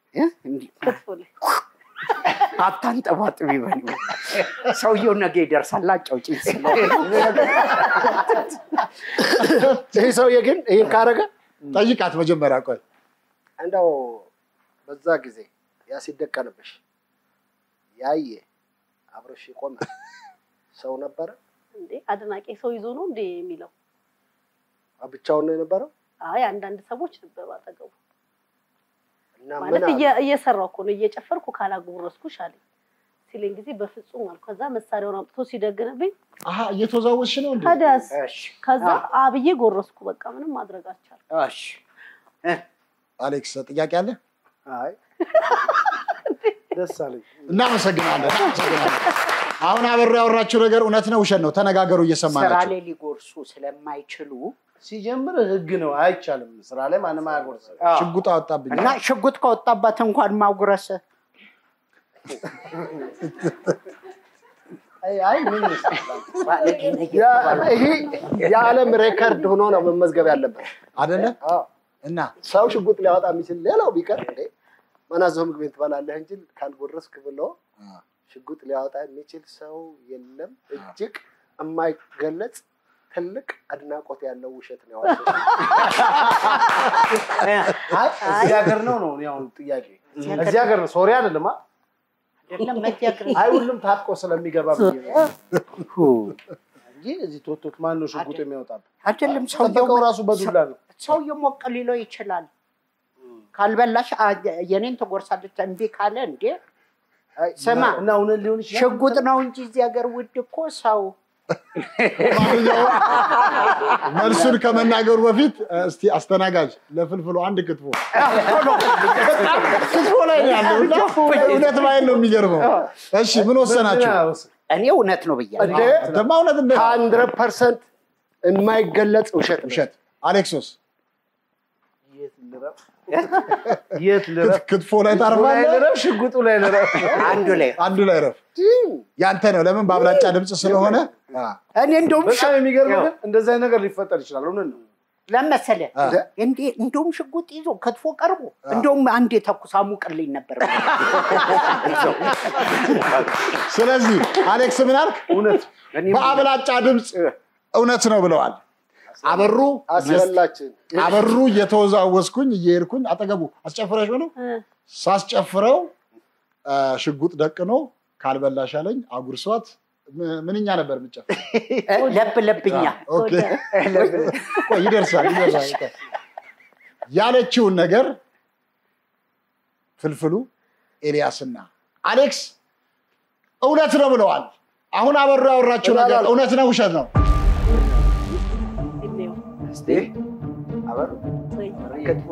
አታንጠባጥቢ በል። ሰውየው ነገ ይደርሳል። አጫውጪ ይህ ሰውዬ ግን ይህን ካረገ ጠይቃት መጀመሪያ። ቆይ እንደው በዛ ጊዜ ያ ሲደቀንብሽ ያየ አብረሽ የቆመ ሰው ነበረ? እንዴ አድናቂ ሰው ይዞ ነው እንዴ የሚለው? ብቻውን ነው የነበረው? አይ አንዳንድ ሰዎች ነበሩ አጠገቡ። እና ምን ማለት አለ? እየ- እየሰራሁ እኮ ነው እየጨፈርኩ ካላጎረስኩሽ አለኝ ሲለኝ ጊዜ በፍጹም አልኩ። ከዛ መሳሪያውን አምጥቶ ሲደግንብኝ አሀ እየተወዛወዝሽ ነው እንዴ? ታዲያስ ከዛ አብዬ ጎረስኩ። በቃ ምንም ማድረግ አልቻልኩም። እሺ አሌክስ ጥያቄ አለ? አይ ደስ አለኝ። እናመሰግናለን። አሁን አበሩ ያወራችው ነገር እውነት ነው ውሸት ነው? ተነጋገሩ ስራ እየሰማናችሁ። ላይ ሊጎርሱ ስለማይችሉ ሲጀምር ህግ ነው፣ አይቻልም። ስራ ላይ ማንም አያጎርስም። ሽጉጥ አወጣብኝ እና ሽጉጥ ከወጣባት እንኳን ማጉረስ ይሄ የዓለም record ሆኖ ነው መመዝገብ ያለበት። አደለ? እና ሰው ሽጉጥ ሊያወጣ የሚችል ሌላው ቢቀር እንዴ መናዘው ምግቤን ትበላለህ እንጂ ካልጎረስክ ብሎ ሽጉጥ ሊያወጣ የሚችል ሰው የለም። እጅግ የማይገለጽ ትልቅ አድናቆት ያለው ውሸት ነው እዚህ ሀገር ነው ነው እኔ አሁን ጥያቄ እዚህ ሀገር ነው፣ ሶሪያ አይደለም። አይ ሁሉም ታጥቆ ስለሚገባ እንጂ እዚህ ቶቶት ማን ነው ሽጉጥ የሚያወጣብ? አይደለም ሰውየው ጠበቀው ራሱ በዱላ ነው። ሰውየው ሞቅ ሊለው ይችላል። ካልበላህ የኔን ትጎርሳለህ እምቢ ካለ እንዴ ስማ ሽጉጥ ነው እንጂ እዚህ ሀገር ውድ እኮ ሰው <laughs> መልሱን ከመናገሩ በፊት እስቲ አስተናጋጅ ለፍልፍሉ አንድ ክትፎ <laughs> ክትፎ ላይ ነው ያለው እውነት ባይል ነው የሚገርመው። እሺ ምን ወሰናችሁ? እኔ እውነት ነው ብያለሁ። እውነት እንደ hundred percent የማይገለጽ ውሸት ውሸት። አሌክሶስ ልረፍ? የት ልረፍ? ክትፎ ላይ ታርፋለህ? ልረፍ? ሽጉጡ ላይ ልረፍ? አንዱ ላይ አንዱ ላይ ረፍ። ያንተ ነው። ለምን በአብላጫ ድምፅ ስለሆነ እኔ እንደውም በጣም የሚገርመው ግን እንደዚህ አይነት ነገር ሊፈጠር ይችላል። እውነት ነው። ለመሰለ አ። እንዴ እንደውም ሽጉጥ ይዞ ከትፎ ቀርቦ እንደውም አንድ የተኩስ አሙቅልኝ ነበር። ስለዚህ አሌክስ ምን አልክ? እውነት በአብላጫ ድምፅ እውነት ነው ብለዋል። አበሩ አስበላችን አበሩ እየተወዛወዝኩኝ እየሄድኩኝ አጠገቡ አስጨፍረሽ ነው ሳስጨፍረው ሽጉጥ ደቅኖ ካልበላሽ አለኝ አጉርሷት ምንኛ ነበር የምጨፍረው? ለብ ለብኛ ይደርሳል ይደርሳል ያለችውን ነገር ፍልፍሉ ኤልያስና አሌክስ እውነት ነው ብለዋል። አሁን አበሩ ያወራችው ነገር? እውነት ነው ውሸት ነው? እስቲ አበሩ ክትፎ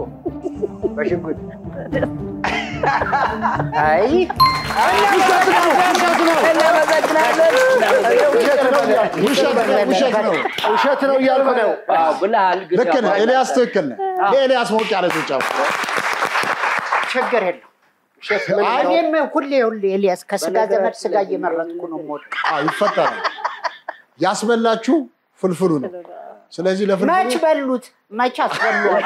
በሽጉጥ አይ ውሸት ነው እያልኩ ነው። ብለሃል። ልክ ነህ ኤልያስ ትክክል ነህ። ለኤልያስ ሞቅ ያለ ጭብጨባ። ችግር የለው። ውሸት ምን ነው? እኔም ሁሌ ሁሌ ኤልያስ ከስጋ ዘመድ ስጋ እየመረጥኩ ነው የምወደው። ይፈጠራል። ያስበላችሁ ፍልፍሉ ነው። ስለዚህ መች ለፍልፍሉ በሉት መች አስበሏል።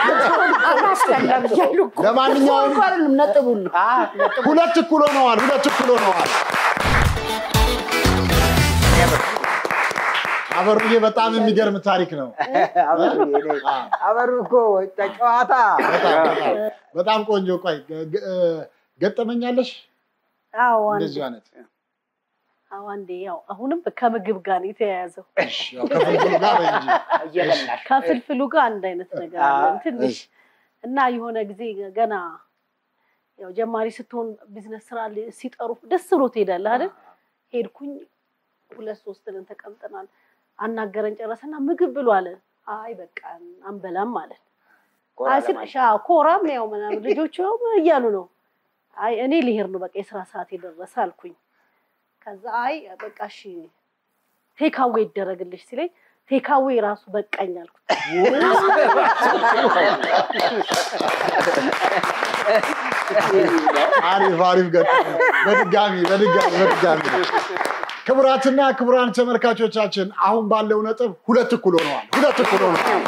አላስበላም እያሉ ለማንኛውም ነጥቡን ሁለት እኩል ሆነዋል። ሁለት እኩል ሆነዋል። አበሩዬ በጣም የሚገርም ታሪክ ነው። አበሩ እኮ ጨዋታ በጣም ቆንጆ። ቆይ ገጠመኛለሽ አዎ እንደዚሁ አይነት አንዴ ያው አሁንም ከምግብ ጋር ነው የተያያዘው። ከፍልፍሉ ጋር አንድ አይነት ነገር አለን ትንሽ እና የሆነ ጊዜ ገና ያው ጀማሪ ስትሆን ቢዝነስ ስራ ሲጠሩ ደስ ብሎ ትሄዳለህ አይደል? ሄድኩኝ ሁለት ሶስት ነን ተቀምጠናል። አናገረን ጨረሰና ምግብ ብሎ አለ። አይ በቃ አንበላም ማለት ኮራም ያው ምናምን ልጆቹ ያው እያሉ ነው። አይ እኔ ልሄድ ነው በቃ የስራ ሰዓት የደረሰ አልኩኝ። ከዛ አይ በቃ እሺ ቴካዌ ይደረግልሽ ሲለኝ ቴካዌ ራሱ በቃኝ አልኩት። አሪፍ አሪፍ ገጠመኝ። በድጋሚ በድጋሚ በድጋሚ ክቡራትና ክቡራን ተመልካቾቻችን አሁን ባለው ነጥብ ሁለት እኩል ሆነዋል። ሁለት እኩል ሆነዋል።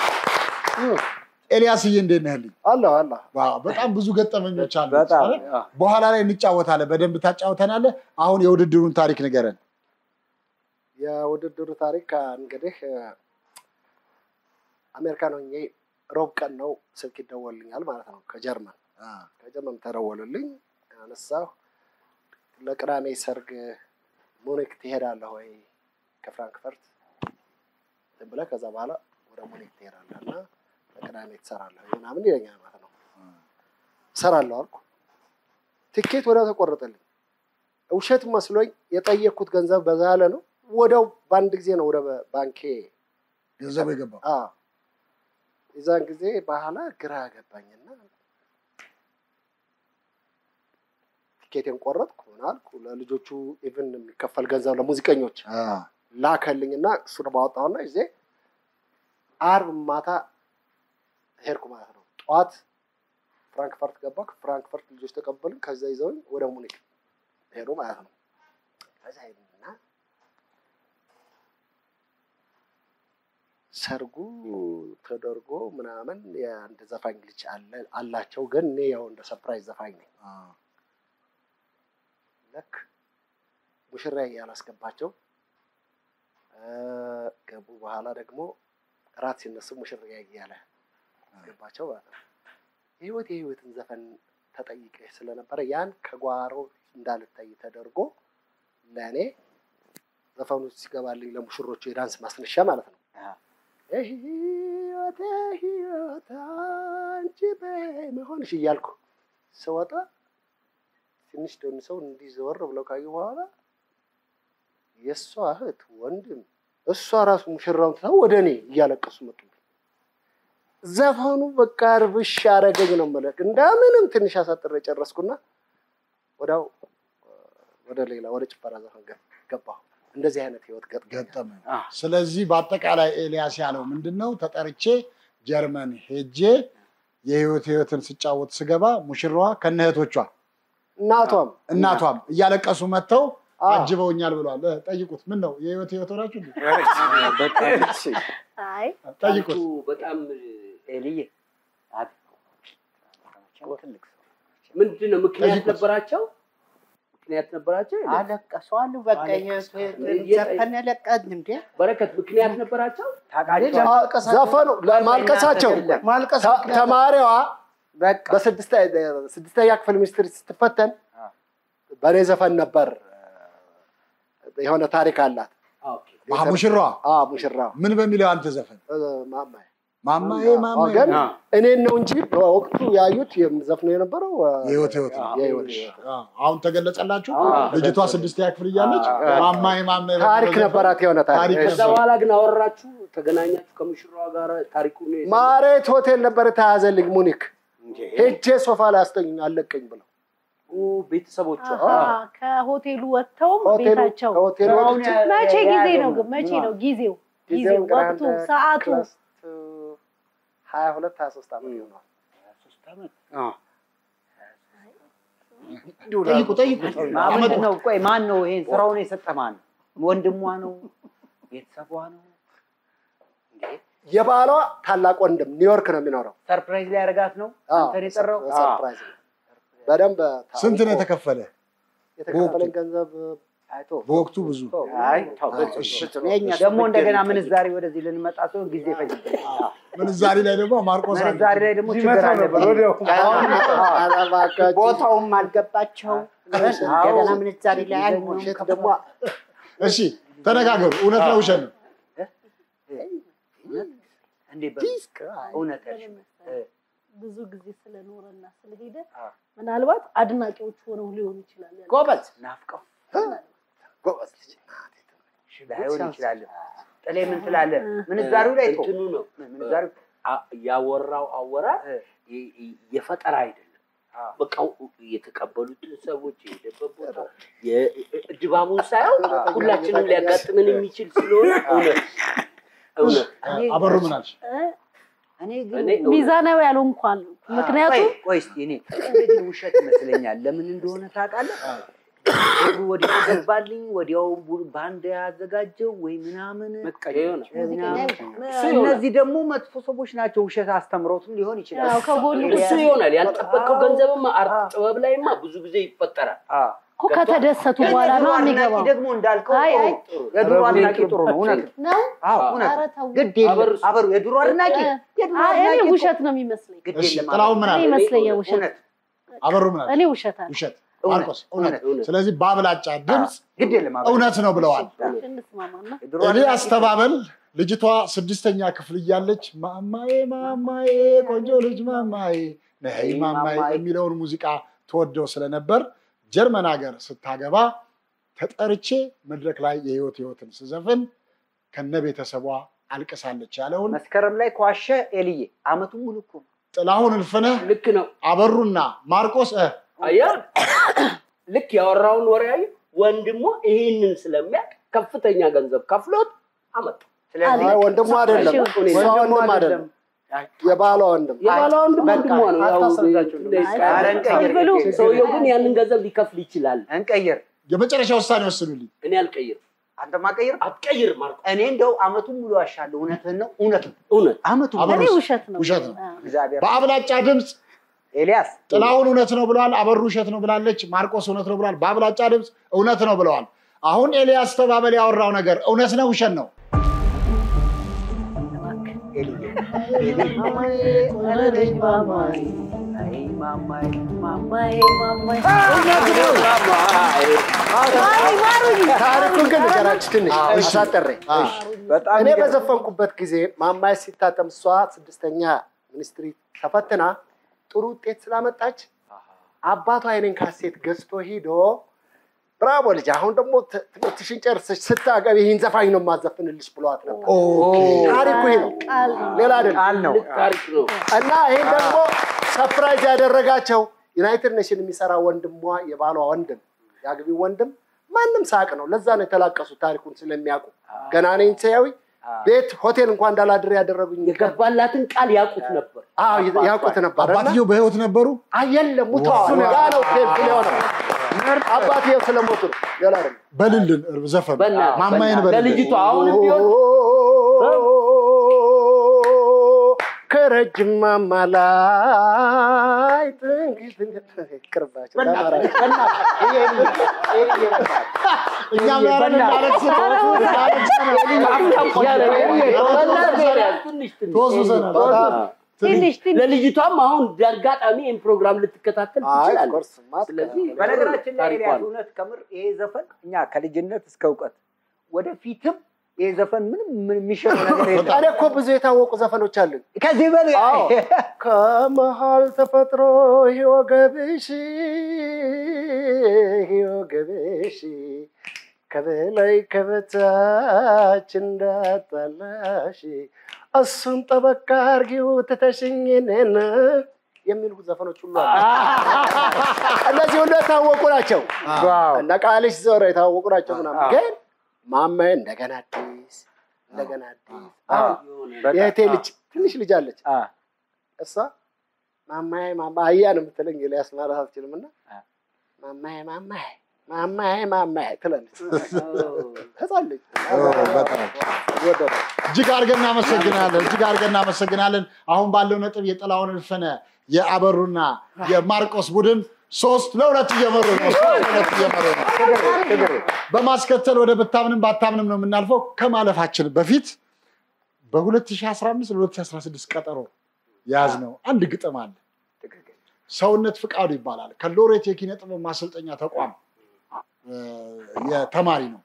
ኤልያስዬ እንዴት ነህልኝ? አለሁ አለሁ። በጣም ብዙ ገጠመኞች አሉ። በኋላ ላይ እንጫወታለን። በደንብ ታጫውተናለህ። አሁን የውድድሩን ታሪክ ንገረን። የውድድሩ ታሪክ እንግዲህ አሜሪካን ሆኜ ሮብ ቀን ነው ስልክ ይደወልልኛል ማለት ነው ከጀርመን ከጀርመን ተደወልልኝ። አነሳሁ። ለቅዳሜ ሰርግ ሙኒክ ትሄዳለህ ወይ ከፍራንክፈርት ዝም ብለህ ከዛ በኋላ ወደ ሙኒክ ትሄዳለህ እና ለቅዳሜ ትሰራለህ ምናምን ይለኛል ማለት ነው። እሰራለሁ አልኩ። ትኬት ወዲያው ተቆረጠልኝ። ውሸት መስሎኝ የጠየቅኩት ገንዘብ በዛ ያለ ነው። ወዲያው በአንድ ጊዜ ነው ወደ ባንኬ ገንዘብ የገባው። አዎ። የዛን ጊዜ በኋላ ግራ ገባኝና ቲኬቴን ቆረጥኩ። ምን አልኩ ለልጆቹ even የሚከፈል ገንዘብ ለሙዚቀኞች ላከልኝና እሱን ባወጣሁና ጊዜ አርብ ማታ ሄድኩ ማለት ነው። ጠዋት ፍራንክፈርት ገባሁ። ፍራንክፈርት ልጆች ተቀበሉኝ። ከዛ ይዘውኝ ወደ ሙኒክ ሄዱ ማለት ነው። ከዛ ሄድና ሰርጉ ተደርጎ ምናምን የአንድ ዘፋኝ ልጅ አለ አላቸው። ግን እኔ ያው እንደ ሰፕራይዝ ዘፋኝ ነኝ። ልክ ሙሽራ ያላስገባቸው ገቡ። በኋላ ደግሞ እራት ሲነሱ ሙሽራ እያለ አስገባቸው ማለት ነው። የህይወት የህይወትን ዘፈን ተጠይቄ ስለነበረ ያን ከጓሮ እንዳልታይ ተደርጎ ለእኔ ዘፈኑ ሲገባልኝ ለሙሽሮቹ የዳንስ ማስነሻ ማለት ነው። ህይወቴ ህይወት አንቺ በመሆንሽ እያልኩ ስወጣ ትንሽ ደንሰው እንዲህ ዘወር ብለው ካዩ በኋላ የእሷ እህት ወንድም እሷ ራሱ ሙሽራውን ትተው ወደ እኔ እያለቀሱ መጡብኝ። ዘፈኑ በቃ እርብሽ አረገኝ ነው የምልህ። እንደምንም ትንሽ አሳጥሬ ጨረስኩና ወዲያው ወደ ሌላ ወደ ጭፈራ ዘፈን ገባሁ። እንደዚህ አይነት ህይወት ገጠመ። ስለዚህ በአጠቃላይ ኤልያስ ያለው ምንድን ነው? ተጠርቼ ጀርመን ሄጄ የህይወት ህይወትን ስጫወት ስገባ ሙሽራዋ ከነ እህቶቿ እናቷም እናቷም እያለቀሱ መጥተው አጅበውኛል ብሏል። ጠይቁት። ምን ነው የህይወት ህይወት ሆናችሁ ጠይቁት። በጣም ኤልዬ ምንድን ነው ምክንያት ነበራቸው? ምክንያት ነበራቸው? አለቀሱ አሉ። በቃ። ዘፈን ለቀን እንዴ? በረከት ምክንያት ነበራቸው? ዘፈኑ ማልቀሳቸው ተማሪዋ በስድስተኛ ክፍል ሚኒስትር ስትፈተን በእኔ ዘፈን ነበር። የሆነ ታሪክ አላት። ሙሽራዋ ሙሽራዋ። ምን በሚለው አንተ ዘፈን ማማዬ ማማዬ ማማዬ ግን እኔን ነው እንጂ በወቅቱ ያዩት የምዘፍነው የነበረው የህይወት ህይወት አሁን ተገለጸላችሁ። ልጅቷ ስድስተኛ ክፍል እያለች ማማዬ ማማዬ ታሪክ ነበራት የሆነ ታሪክ። ከዛ በኋላ ግን አወራችሁ፣ ተገናኛችሁ ከሙሽራዋ ጋር ታሪኩን ማሬት ሆቴል ነበር የተያዘልኝ ሙኒክ። ሄጄ ሶፋ ላይ አስተኙኝ አለቀኝ ብለው። ቤተሰቦቿ? ከሆቴሉ ወጥተውም ሆቴሉ- ቤታቸው መቼ ጊዜ ነው? ግን መቼ ነው? ጊዜው? ጊዜው ወቅቱ ሰዓቱ ሀያ ሁለት ሀያ ሶስት ዓመት ይሆናል። ጠይቁ ጠይቁ። ምንድን ነው? ቆይ ማን ነው ይሄን ስራውን የሰጠ ማን ነው? ወንድሟ ነው? ቤተሰቧ ነው? የባሏ ታላቅ ወንድም ኒውዮርክ ነው የሚኖረው። surprise ሊያደርጋት ነው አንተን የጠራው? surprise በደንብ ስንት ነው የተከፈለ? የተከፈለኝ ገንዘብ በወቅቱ ብዙ ደግሞ እንደገና ምንዛሬ ወደዚህ ልንመጣ ሲሆን ጊዜ ይፈጅብን። ምንዛሬ ላይ ደግሞ ማርቆስ ምንዛሬ ላይ ደግሞ ችግር አለ። ቦታውም አልገባቸው። እንደገና ምንዛሬ ላይ አይሆንም። ደግሞ እሺ ተነጋገሩ። እውነት ነው ውሸት ነው? እውነት ብዙ ጊዜ ስለኖረና ስለሄደ ምናልባት አድናቂዎች ሆነው ሊሆን ይችላል። ያለው። ጎበዝ። ናፍቀው ጎበዝ ልጅ ላይሆን ይችላል። ጥሌ ምን ትላለህ? ምንዛሬው ላይ እንትኑ ነው ምንዛሬው አ- ያወራው የ- የፈጠራ አይደለም። በቃ የተቀበሉትን ሰዎች የሄደበት ቦታ ድባቡን ሳይሆን ሁላችንም ሊያጋጥምን የሚችል ስለሆነ እውነት እውነት አበሩ ምን አልሽ? ሚዛናዊ እንኳን ምክንያቱም ቆይ እስኪ እኔ ውሸት ይመስለኛል። ለምን እንደሆነ ታውቃለህ? ወዲያው ገባልኝ፣ ወዲያው ባንድ ያዘጋጀው ወይ ምናምን እነዚህ ደግሞ መጥፎ ሰዎች ናቸው። ውሸት አስተምረውትም ሊሆን ይችላል። እሱ ይሆናል። ያልጠበቀው ገንዘብማ አርት ጥበብ ላይማ ብዙ ጊዜ ይፈጠራል። እኮ ከተደሰቱ በኋላ ነው የሚገባው። ደግሞ እንዳልከው የድሮ አድናቂ ጥሩ ነው። እውነት ነው። ግድ የለም አበሩ የድሮ አድናቂ ውሸት ነው የሚመስለኝ። ግድ እሺ የለም ጥላሁን ምን እኔ አለ? ይመስለኛል ውሸት። አበሩ ምን አለ? እኔ ውሸት አለ። ውሸት። ማርቆስ እውነት። ስለዚህ በአብላጫ ድምፅ እውነት ነው ብለዋል። እኔ አስተባበል ልጅቷ ስድስተኛ ክፍል እያለች ማማዬ ማማዬ ቆንጆ ልጅ ማማዬ ነይ ማማዬ የሚለውን ሙዚቃ ተወደው ስለነበር ጀርመን ሀገር ስታገባ ተጠርቼ መድረክ ላይ የህይወት ህይወትን ስዘፍን ከነ ቤተሰቧ አልቅሳለች ያለውን መስከረም ላይ ከዋሸ ኤልዬ አመቱን ሙሉ እኮ ነው። ጥላሁን እልፍነህ ልክ ነው። አበሩና ማርቆስ እ አያ ልክ ያወራውን ወሬ አየህ። ወንድሟ ይሄንን ስለሚያውቅ ከፍተኛ ገንዘብ ከፍሎት አመጣ። ስለዚህ ወንድሙ አይደለም፣ የባሏ ወንድም የባሏ ወንድም ወንድሟ ነው። ያው ሰውየው ግን ያንን ገንዘብ ሊከፍል ይችላል። እንቀይር። የመጨረሻ ውሳኔ ወስኑልኝ። እኔ አልቀይርም። አንተማ ቀይር። አትቀይር ማርቆስ። እኔ እንደው አመቱን ሙሉ ዋሻለሁ። እውነትህን ነው። እውነት ነው። እውነት እኔ ውሸት ነው። ውሸት ነው። በአብላጫ ድምፅ ኤልያስ ጥላሁን እውነት ነው ብለዋል። አበሩ ውሸት ነው ብላለች። ማርቆስ እውነት ነው ብለዋል። በአብላጫ ድምፅ እውነት ነው ብለዋል። አሁን ኤልያስ ተባበል ያወራው ነገር እውነት ነው ውሸት ነው? ታሪኩን ግን ልንገራችሁ ትንሽ አሳጥሬ። በጣም እኔ በዘፈንኩበት ጊዜ ማማይ ሲታተም እሷ ስድስተኛ ሚኒስትሪ ተፈትና ጥሩ ውጤት ስላመጣች አባቷ አይኔን ካሴት ገዝቶ ሂዶ bravo ልጅ፣ አሁን ደግሞ ትምህርትሽን ጨርሰሽ ስታገቢ ይህን ዘፋኝ ነው የማዘፍንልሽ ብሏት ነበር። ታሪኩ ይሄ ነው፣ ሌላ አይደለም። እና ይህን ደግሞ surprise ያደረጋቸው ዩናይትድ ኔሽን የሚሰራ ወንድሟ የባሏ ወንድም የአግቢው ወንድም ማንም ሳቅ ነው። ለዛ ነው የተላቀሱት ታሪኩን ስለሚያውቁ። ገና ነኝ ሰያዊ ቤት ሆቴል እንኳን እንዳላድር ያደረጉኝ የገባላትን ቃል ያውቁት ነበር። አዎ ያውቁት ነበር። አባትየው በህይወት ነበሩ? አየለም ሙተዋል። ያ ነው የሆነው አባትየው ስለሞቱ ነው። ሌላ አይደለም። በልልን በእናትህ፣ ማማዬን በልልን ለልጅቷ አሁንም ቢሆን ከረጅም ማማ ላይ ለልጅቷም አሁን አጋጣሚ ይህን ፕሮግራም ልትከታተል ትችላለች። ስለዚህ በነገራችን ላይ እውነት ከምር ይሄ ዘፈን እኛ ከልጅነት እስከ እውቀት ወደፊትም ይሄ ዘፈን ምንም ምን የሚሸጠው ነገር የለም። <laughs> እኔ እኮ ብዙ የታወቁ ዘፈኖች አሉኝ። ከዚህ አዎ <laughs> ከመሃል ተፈጥሮ ወገብሽ ወገብሽ ከበላይ ከበታች እንዳጣላሽ እሱን ጠበቃ አርጊው ትተሽኝ እኔን የሚሉ ዘፈኖች ሁሉ <laughs> እነዚህ ሁሉ የታወቁ ናቸው። እነ ቃልሽ ዞረ የታወቁ ናቸው ምናምን ግን ማማዬ እንደገና እንደገና አዲስ የእህቴ ልጅ ትንሽ ልጅ አለች። እሷ ማማዬ ማማ አያ ነው የምትለኝ ኤልያስ ማለት አልችልም እና ማማዬ ማማዬ ማማዬ ማማዬ ትላለች። ህፃን ልጅ። እጅግ አድርገን እናመሰግናለን። እጅግ አድርገን እናመሰግናለን። አሁን ባለው ነጥብ የጥላሁን እልፍነ የአበሩና የማርቆስ ቡድን ሶስት ለሁለት እየመሩ ነው። ሶስት ለሁለት እየመሩ ነው። በማስከተል ወደ ብታምንም ባታምንም ነው የምናልፈው። ከማለፋችን በፊት በ2015 ለ2016 ቀጠሮ የያዝነው አንድ ግጥም አለ። ሰውነት ፍቃዱ ይባላል። ከሎሬት የኪነ ጥበብ ማሰልጠኛ ተቋም የተማሪ ነው።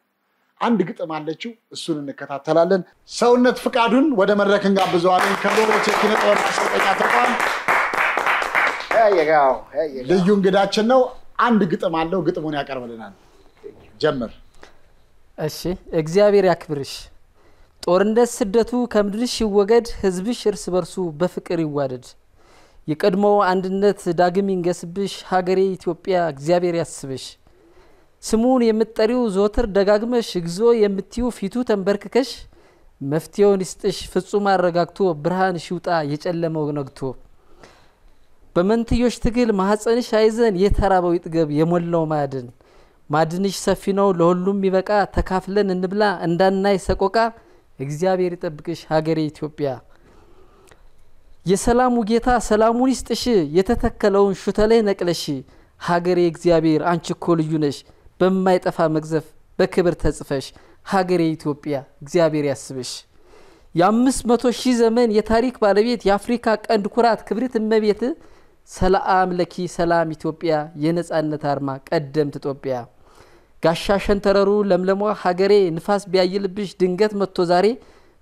አንድ ግጥም አለችው፣ እሱን እንከታተላለን። ሰውነት ፍቃዱን ወደ መድረክ እንጋብዘዋለን። ከሎሬት የኪነ ጥበብ ማሰልጠኛ ተቋም ልዩ እንግዳችን ነው። አንድ ግጥም አለው፣ ግጥሙን ያቀርብልናል። ጀምር። እሺ እግዚአብሔር ያክብርሽ። ጦርነት ስደቱ ከምድርሽ ይወገድ፣ ህዝብሽ እርስ በርሱ በፍቅር ይዋደድ። የቀድሞው አንድነት ዳግም ይንገስብሽ፣ ሀገሬ ኢትዮጵያ እግዚአብሔር ያስብሽ። ስሙን የምትጠሪው ዘወትር ደጋግመሽ እግዚኦ የምትዩ ፊቱ ተንበርክከሽ መፍትሄውን ይስጥሽ ፍጹም አረጋግቶ ብርሃን ሽውጣ የጨለመው ነግቶ በመንትዮሽ ትግል ማኅፀንሽ አይዘን የተራበው ይጥገብ የሞላው ማዕድን። ማድንሽ ሰፊ ነው ለሁሉም ይበቃ። ተካፍለን እንብላ እንዳናይ ሰቆቃ። እግዚአብሔር ይጠብቅሽ ሀገሬ ኢትዮጵያ። የሰላሙ ጌታ ሰላሙን ይስጥሽ የተተከለውን ሹተላይ ነቅለሽ። ሀገሬ እግዚአብሔር አንቺ እኮ ልዩ ነሽ በማይጠፋ መግዘፍ በክብር ተጽፈሽ። ሀገሬ ኢትዮጵያ እግዚአብሔር ያስብሽ። የአምስት መቶ ሺህ ዘመን የታሪክ ባለቤት የአፍሪካ ቀንድ ኩራት ክብሪት እመቤት ሰላም ለኪ ሰላም ኢትዮጵያ የነጻነት አርማ ቀደምት ኢትዮጵያ። ጋሻ ሸንተረሩ ለምለሟ ሀገሬ ንፋስ ቢያይልብሽ ድንገት መጥቶ ዛሬ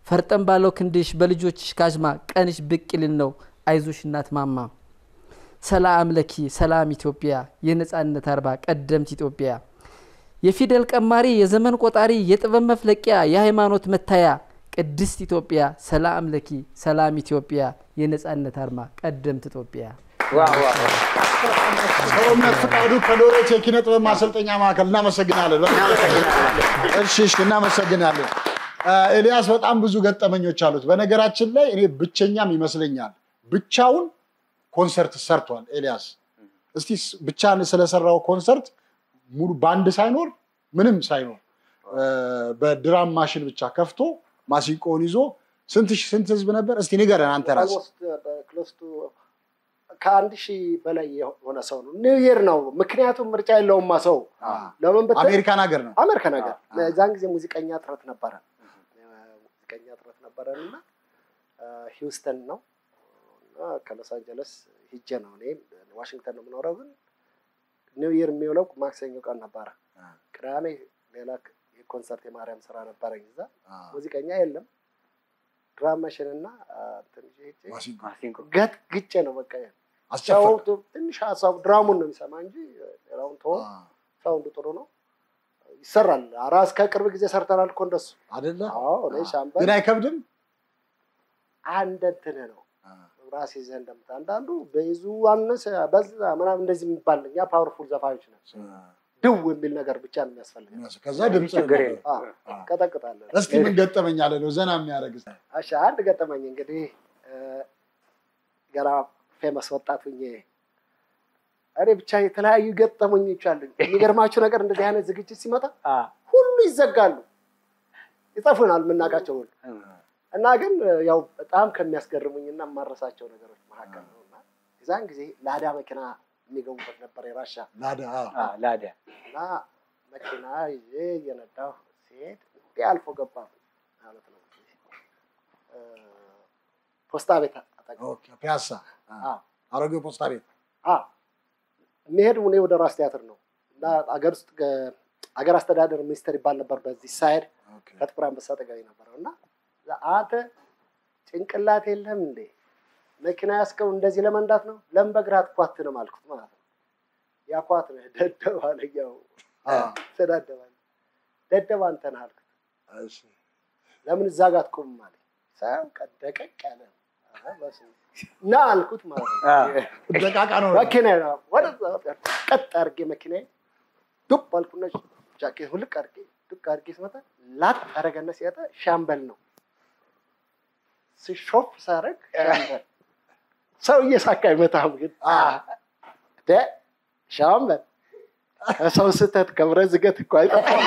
ፈርጠም ባለው ክንድሽ በልጆችሽ ካዝማ ቀንሽ ብቅ ይልን ነው አይዞሽ እናት ማማ። ሰላም ለኪ ሰላም ኢትዮጵያ የነጻነት አርባ ቀደምት ኢትዮጵያ። የፊደል ቀማሪ የዘመን ቆጣሪ የጥበብ መፍለቂያ የሃይማኖት መታያ ቅድስት ኢትዮጵያ ሰላም ለኪ ሰላም ኢትዮጵያ የነጻነት አርማ ቀደምት ኢትዮጵያ። ሰውነት ፍቃዱ ከሎሬት የኪነ ጥበብ ማሰልጠኛ ማዕከል እናመሰግናለን። እሺ፣ እሺ፣ እናመሰግናለን። ኤልያስ በጣም ብዙ ገጠመኞች አሉት። በነገራችን ላይ እኔ ብቸኛም ይመስለኛል ብቻውን ኮንሰርት ሰርቷል ኤልያስ። እስቲ ብቻህን ስለሰራኸው ኮንሰርት ሙሉ ባንድ ሳይኖር ምንም ሳይኖር በድራም ማሽን ብቻ ከፍቶ ማሲንቆውን ይዞ ስንት ስንት ህዝብ ነበር? እስቲ ንገረን አንተ ራስህ። ከአንድ ሺህ በላይ የሆነ ሰው ነው። ኒው ይር ነው። ምክንያቱም ምርጫ የለውማ ሰው ለምን ብትል አሜሪካን ሀገር ነው። አሜሪካን ሀገር በዛን ጊዜ ሙዚቀኛ እጥረት ነበረ። ሙዚቀኛ እጥረት ነበረን እና ሂውስተን ነው እና ከሎስ አንጀለስ ሂጄ ነው እኔ ዋሽንግተን ነው የምኖረው፣ ግን ኒው ይር የሚውለው ማክሰኞ ቀን ነበረ። ቅዳሜ ሌላ የኮንሰርት የማርያም ስራ ነበረኝ እዛ። ሙዚቀኛ የለም ድራም ማሽን እና ግጬ ነው በቃ ሰው ትንሽ ሀሳቡ ድራሙን ነው የሚሰማ እንጂ ሌላውን ተወው። ሳውንዱ ጥሩ ነው ይሰራል። ኧረ እስከ ቅርብ ጊዜ ሰርተናል እኮ እንደሱ አይደለ? አዎ እኔ ሻምበል ግን አይከብድም። አንድ እንትን ነው ራሴ ይዘህ እንደምታ አንዳንዱ bass ኡ አነሰ በዛ ምናምን እንደዚህ የሚባል እኛ powerful ዘፋኞች ነን። ድው የሚል ነገር ብቻ ነው የሚያስፈልገን። ከዛ ድምፅ ችግር የለም ቀጠቅጣለን። እስቲ ምን ገጠመኝ አለ ነው ዘና የሚያደርግ እሺ አንድ ገጠመኝ እንግዲህ ገና famous ወጣት ሁኜ እኔ ብቻ የተለያዩ ገጠመኞች አሉኝ። የሚገርማችሁ ነገር እንደዚህ አይነት ዝግጅት ሲመጣ ሁሉ ይዘጋሉ፣ ይጠፉናል የምናውቃቸው ሁሉ። እና ግን ያው በጣም ከሚያስገርሙኝና የማረሳቸው ነገሮች መካከል ነው። እና የዛን ጊዜ ላዳ መኪና የሚገቡበት ነበር የራሻ። ላዳ ላዳ። እና መኪና ይዤ እየነዳሁ ሲሄድ እንዲህ አልፎ ገባ ማለት ነው። ፖስታ ቤት አጠገብ ፒያሳ። አሮጌው ፖስታ ቤት። የሚሄድ እኔ ወደ ራስ ቲያትር ነው እና አገር ውስጥ አገር አስተዳደር ሚኒስቴር ይባል ነበር በዚህ ሳይድ ከጥቁር አንበሳ አጠገብ ነበረው እና አንተ ጭንቅላት የለም እንዴ? መኪና ያስከው እንደዚህ ለመንዳት ነው? ለምን በእግርህ አትኳትንም አልኩት ማለት ነው። ያኳት ነህ ደደብ አለኝ ያው ተዳደባል ደደብ አንተ ነህ አልኩት ለምን እዛ ጋር አትቆምም አለኝ። ሳይሆን ደቀቅ ያለ ና አልኩት ማለት ነው። ደቃቃ ነው መኪና ወደዛ ቀጥ አድርጌ መኪና ዱብ አልኩና ጃኬት ሁልቅ አድርጌ ዱቅ አድርጌ ስመጣ ላጥ አደረገና ሲያጣ ሻምበል ነው። ሲሾፍ ሳረግ ሻምበል። ሰው እየሳካ አይመታም ግን። ሻምበል። ከሰው ስህተት ከብረት ዝገት እኮ አይጠፋም።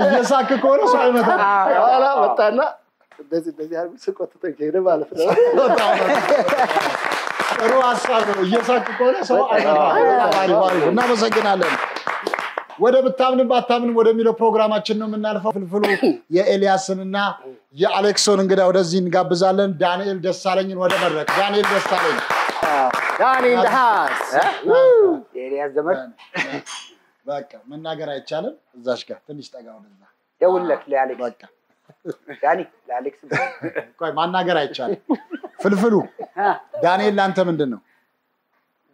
እየሳክ ከሆነ ሰው አይመታም። ኋላ መጣና እንደዚህ እንደዚህ አድርጎ ስቆጥቶኝ ሄደ ማለት ነው። ጥሩ ሀሳብ ነው። እየሳክ ከሆነ ሰው አሪፍ። እናመሰግናለን። ወደ ብታምንም ባታምንም ወደሚለው ፕሮግራማችን ነው የምናልፈው። ፍልፍሉ የኤልያስንና የአሌክሶን እንግዳ ወደዚህ እንጋብዛለን። ዳንኤል ደሳለኝን ወደ መድረክ። ዳንኤል ደሳለኝ the house የኤልያስ ዘመድ በቃ መናገር አይቻልም። እዛሽ ጋር ትንሽ ጠጋ ወደዛ ደውልለት ለአሌክስ በቃ ዳኒ ለአሌክስ ቆይ ማናገር አይቻልም። ፍልፍሉ ዳንኤል ለአንተ ምንድን ነው?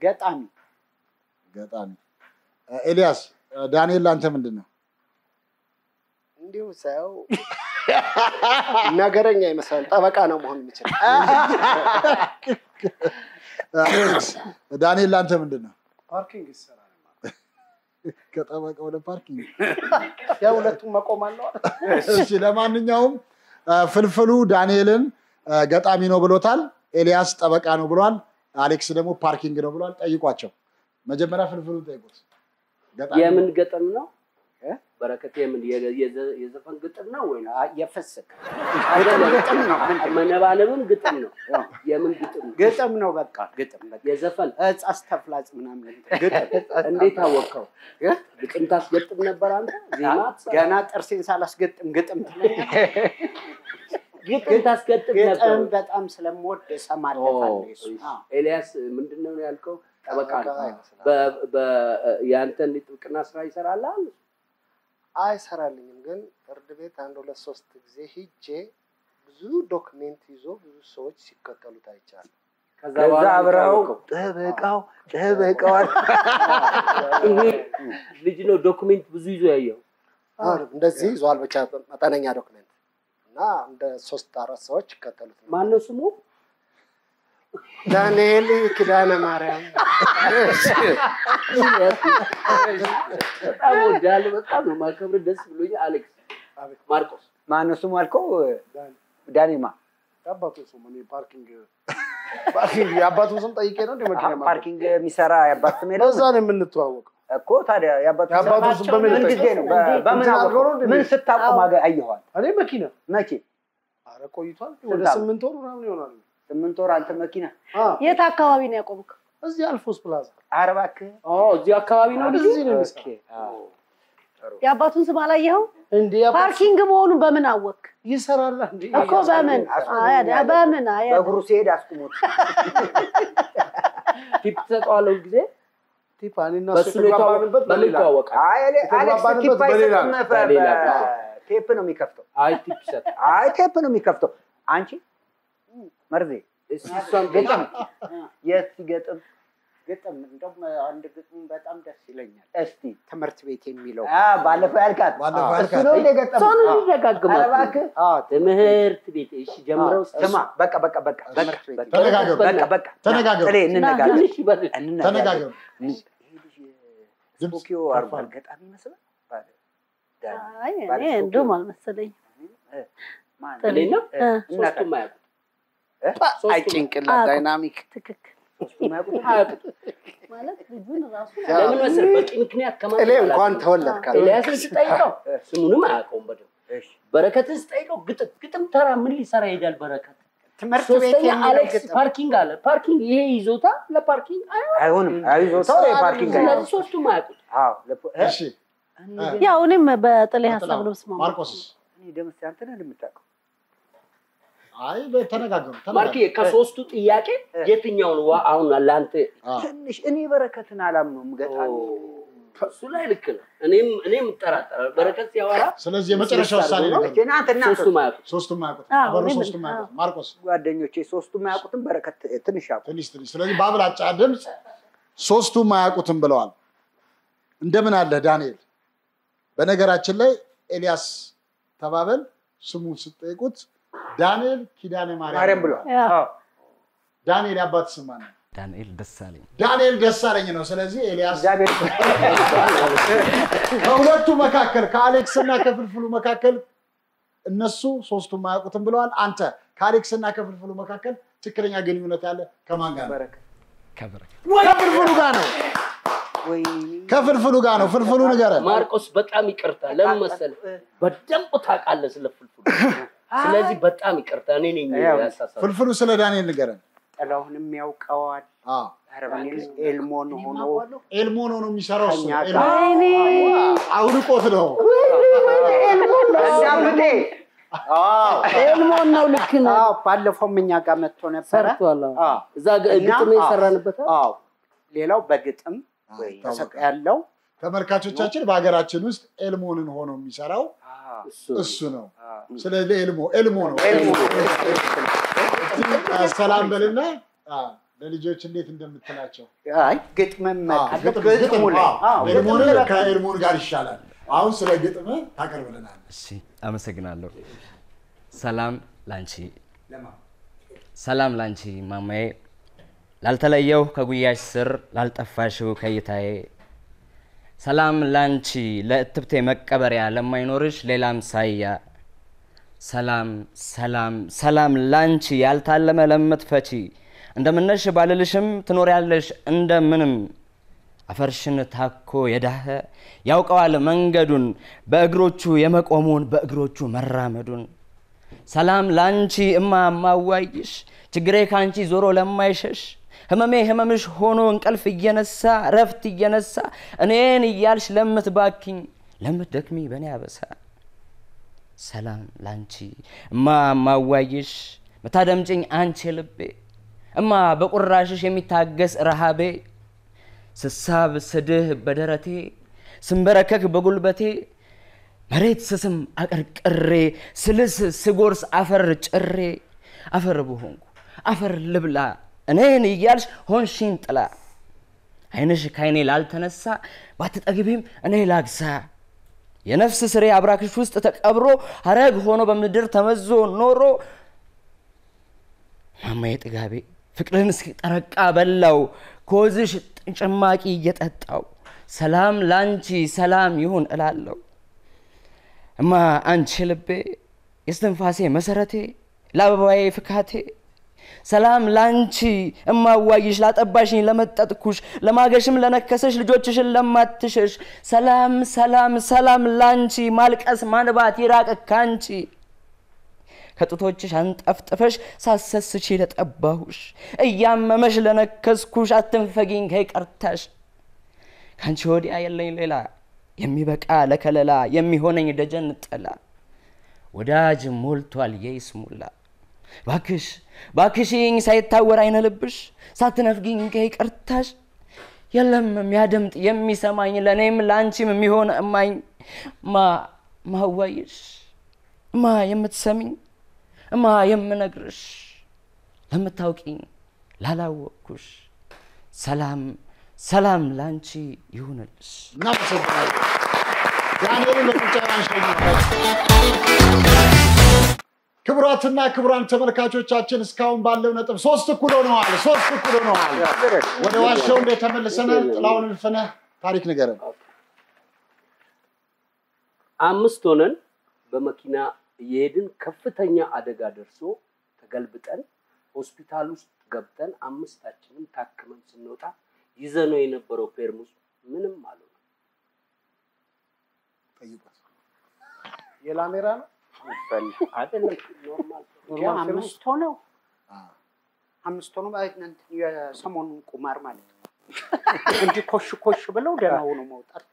ገጣሚ ገጣሚ። ኤልያስ ዳንኤል ለአንተ ምንድን ነው? እንዲሁ ሳየው ነገረኛ ይመስላል። ጠበቃ ነው መሆን የሚችል። አሌክስ ዳንኤል ለአንተ ምንድን ነው? parking ይሰራል። ከጠበቃ ወደ parking <laughs> ያው ሁለቱም መቆም አለው። እሺ ለማንኛውም ፍልፍሉ ዳንኤልን ገጣሚ ነው ብሎታል። ኤልያስ ጠበቃ ነው ብሏል። አሌክስ ደግሞ parking ነው ብሏል። ጠይቋቸው። መጀመሪያ ፍልፍሉ ጠይቁት። የምን ግጥም ነው? በረከት የምን የ- የዘ- የዘፈን ግጥም ነው ወይ? የፍስክ ግጥም ነው።? መነባነብም ግጥም ነው። የምን ግጥም ነው? ግጥም ነው። በቃ ግጥም የዘፈን እጽ አስተፍላጽ ምናምን ግጥም እንዴት አወቀው? ግጥም ታስገጥም ነበር አንተ? ገና ጥርሴን ሳላስገጥም ግጥም? ግጥም ታስገጥም ነበር? በጣም ስለምወድ እሰማለታለሁ። ኤልያስ ምንድን ነው ያልከው? ጠበቃ የአንተን ጥብቅና ስራ ይሰራላል? አይሰራልኝም፣ ግን ፍርድ ቤት አንድ ሁለት ሶስት ጊዜ ሂጄ ብዙ document ይዞ ብዙ ሰዎች ሲከተሉት አይቻለሁ። ከዛ አብረው? ጠበቃው ጠበቃዋል ይሄ ልጅ ነው document ብዙ ይዞ ያየው። እንደዚህ ይዟል፣ ብቻ መጠነኛ document እና እንደ ሶስት አራት ሰዎች ይከተሉት ነው። ማነው ስሙ? ዳንኤል ኪዳነ ማርያም በጣም ወዳለሁ። በጣም ነው ማከብር። ደስ ብሎኝ። አሌክስ ማርቆስ ማነው ስሙ አልከው? ዳኒማ የአባቱ ስም እኔ parking parking የአባቱን ስም ጠይቄ ነው እንደ መኪና? parking የሚሰራ የአባት ስም? በዛ ነው የምንተዋወቀው። እኮ ታዲያ የአባቱ የአባቱ ስም በምን ምን ጊዜ ነው? በምን ምን? ስታቆም አየኋል? እኔ መኪና መቼ? አረ ቆይቷል። ወደ? ስምንት ወር ምናምን ይሆናል። ስምንት ወር አንተ መኪና የት አካባቢ ነው ያቆምከው? እዚህ አልፎስ ፕላዛ። ኧረ እባክህ እዚህ አካባቢ ነው? እዚህ ነው የሚሰራው። የአባቱን ስም አላየኸው? እንዴ parking መሆኑን በምን አወቅ? ይሰራል እንዴ? እኮ በምን አይ፣ አይ፣ በምን አይ፣ በእግሩ ሲሄድ አስቁሙት። <laughs> tip ትሰጠዋለህ ጊዜ እሱ የተግባባንበት በሌላ ቴፕ ነው የሚከፍተው። አይ tip ይሰጥ። አይ ቴፕ ነው የሚከፍተው። አንቺ መርዜ እስኪ እሷን ግጥም የት ሲገጥም ግጥም እንደውም አንድ ግጥም በጣም ደስ ይለኛል። እስቲ ትምህርት ቤት የሚለው ባለፈው ያልካት ባለፈው እሱ ያልካት። ነው እንደ ገጠም እሷን እንዲደጋግማት እባክህ ትምህርት ቤት እሺ፣ ጀምረው ስማ በቃ በቃ በቃ በቃ በቃ ተነጋገሩ። በቃ በቃ ተነጋገሩ። ልጅ ስፖኪዮ አርጓል ገጣሚ ይመስላል አይ እኔ እንደውም አልመሰለኝ። እ፣ ማን ጥሌ እኔና እ፣ ሶስቱም አያውቁም። እ? አይ ጭንቅላት dynamic። ትክክል። ማለት ልጁን ለምን? በቂ ምክንያት እንኳን ተወለድ ካለ ኤልያስን ስጠይቀው ስሙንም አያውቀውም በደንብ። እሺ። በረከትን ስጠይቀው ግጥም ግጥም ተራ ምን ሊሰራ ይሄዳል በረከት? ትምህርት ቤት አሌክስ parking አለ። parking ይሄ ይዞታ ለ parking አይሆንም። የ parking ስለዚህ ሶስቱም አያውቁት። ያው እኔም በጥሌ ሀሳብ ነው ስማ ማርቆስስ? እኔ ደምስ አንተ ነህ የምታውቀው አይ ተነጋገሩ ማርኬ ተነጋገሩ። ከሶስቱ ጥያቄ የትኛውን ዋ አሁን ለአንተ ትንሽ እኔ በረከትን አላምነውም ገጣሚ። እሱ ላይ ልክ ነው። እኔም እኔም እጠራጠራለሁ። በረከት ሲያወራ ስለዚህ የመጨረሻ ውሳኔ ነው። ነገር እናንተ እናንተ። ሶስቱም አያውቁት። ሶስቱም አያውቁት ሶስቱም አያውቁት ማርቆስ። ጓደኞቼ ሶስቱም አያውቁትም። በረከት ትንሽ ያውቁ ትንሽ ትንሽ። ስለዚህ በአብላጫ ድምፅ ሶስቱም አያውቁትም ብለዋል። እንደምን አለ ዳንኤል? በነገራችን ላይ ኤልያስ ተባበል ስሙን ስትጠይቁት ዳንኤል ኪዳነ ማርያም ብሏል። ዳንኤል ያባት ስም ማን ነው? ዳንኤል ደሳለኝ። ዳንኤል ደሳለኝ ነው። ስለዚህ ኤልያስ <laughs> ከሁለቱ መካከል ከአሌክስ እና ከፍልፍሉ መካከል እነሱ ሶስቱም አያውቁትም ብለዋል። አንተ ከአሌክስ እና ከፍልፍሉ መካከል ትክክለኛ ግንኙነት ያለ ከማን ጋር ነው? ከፍልፍሉ ጋር ነው። ከፍልፍሉ ጋር ነው። ፍልፍሉ ንገረን። ማርቆስ በጣም ይቅርታ። ለምን መሰለህ? በደንብ ታውቃለህ ስለ ፍልፍሉ። ስለዚህ በጣም ይቅርታ። እኔ ነኝ ፍልፍሉ ስለ ዳንኤል ንገረን። ጥላሁንም ያውቀዋል። አዎ ኧረ እባክህ ኤልሞን ሆኖ ኤልሞኖ ነው የሚሰራው እሱ አውልቆት ነው። ኤልሞን ነው ልክ ነው። አዎ ባለፈውም እኛ ጋር መጥቶ ነበረ። እዛ ግጥም የሰራንበት? አዎ። ሌላው በግጥም ያለው ተመልካቾቻችን በሀገራችን ውስጥ ኤልሞንን ሆኖ የሚሰራው እሱ ነው። ስለዚህ ኤልሞ ኤልሞ ነው። ሰላም በልና ለልጆች እንዴት እንደምትላቸው? አይ ግጥምም አ፣ መጣ። ግጥም- ግጥሙ ግጥም፣ ላይ አ፣ አዎ፣ ኤልሞን ግጥም ላይ ከኤልሞን ጋር ይሻላል። አሁን ስለ ግጥም ታቀርብልናል እሺ አመሰግናለሁ። ሰላም ላንቺ። ሰላም ላንቺ ማማዬ። ላልተለየው ከጉያሽ ስር ላልጠፋሽው ከይታዬ ሰላም ላንቺ ለእትብቴ መቀበሪያ ለማይኖርሽ ሌላም ሳያ ሰላም ሰላም ሰላም ላንቺ ያልታለመ ለምትፈቺ። እንደምነሽ ባልልሽም ትኖሪያለሽ እንደምንም። አፈርሽን ታኮ የዳኸ ያውቀዋል መንገዱን በእግሮቹ የመቆሙን በእግሮቹ መራመዱን። ሰላም ላንቺ እማ ማዋይሽ ችግሬ ካንቺ ዞሮ ለማይሸሽ ህመሜ ህመምሽ ሆኖ እንቅልፍ እየነሳ ረፍት እየነሳ እኔን እያልሽ ለምትባክኝ ለምትደክሚ በእኔ አበሳ። ሰላም ላንቺ እማ ማዋይሽ ምታደምጭኝ አንቺ ልቤ። እማ በቁራሽሽ የሚታገስ ረሃቤ። ስሳብ ስድህ በደረቴ ስንበረከክ በጉልበቴ። መሬት ስስም አቀርቅሬ ስልስ ስጎርስ አፈር ጭሬ። አፈር ብሆንኩ አፈር ልብላ እኔን እያልሽ ሆንሽኝ ጥላ። አይንሽ ካይኔ ላልተነሳ ባትጠግቢም እኔ ላግሳ የነፍስ ስሬ አብራክሽ ውስጥ ተቀብሮ ሀረግ ሆኖ በምድር ተመዞ ኖሮ ማማዬ ጥጋቤ ፍቅርን እስኪጠረቃ በላው። ኮዝሽ ጭማቂ እየጠጣው ሰላም ላንቺ ሰላም ይሁን እላለሁ። እማ አንቺ ልቤ የስትንፋሴ መሰረቴ ለአበባዬ ፍካቴ ሰላም ላንቺ እማዋይሽ ላጠባሽኝ ለመጠጥኩሽ ለማገሽም ለነከሰሽ ልጆችሽን ለማትሸሽ ሰላም ሰላም ሰላም ላንቺ ማልቀስ ማንባት ይራቅ ካንቺ። ከጡቶችሽ አንጠፍጥፈሽ ሳሰስቺ ለጠባሁሽ እያመመሽ ለነከስኩሽ አትንፈጊኝ ከይቀርታሽ ካንቺ ወዲያ የለኝ ሌላ የሚበቃ ለከለላ የሚሆነኝ ደጀን ጥላ። ወዳጅ ሞልቷል የይስሙላ ባክሽ ባክሽኝ ሳይታወር አይነ ልብሽ ሳትነፍጊኝ ከይቅርታሽ የለም የሚያደምጥ የሚሰማኝ ለእኔም ለአንቺም የሚሆን እማኝ ማ ማዋይሽ እማ የምትሰሚኝ እማ የምነግርሽ ለምታውቂኝ ላላወቅኩሽ ሰላም ሰላም ላንቺ ይሁንልሽ። እናመሰግናለን። ዳንኤልን በጭብጨባ እንሸኛለን። ክቡራትና ክቡራን ተመልካቾቻችን እስካሁን ባለው ነጥብ ሶስት እኩል ሆነዋል። ሶስት እኩል ሆነዋል። ወደ ዋሻው እንደተመልሰናል። ጥላሁን እልፍነህ ታሪክ ንገረን። አምስት ሆነን በመኪና እየሄድን ከፍተኛ አደጋ ደርሶ ተገልብጠን ሆስፒታል ውስጥ ገብተን አምስታችንም ታክመን ስንወጣ ይዘነው የነበረው ፔርሙዝ ምንም አልሆነ። የላሜራ ነው አይደለም፣ እንጂ አምስት ሆነው አምስት ማለት የሰሞኑን ቁማር ማለት ነው። እንዲህ ኮሽ ኮሽ ብለው ደህና ሆኖ መውጣት።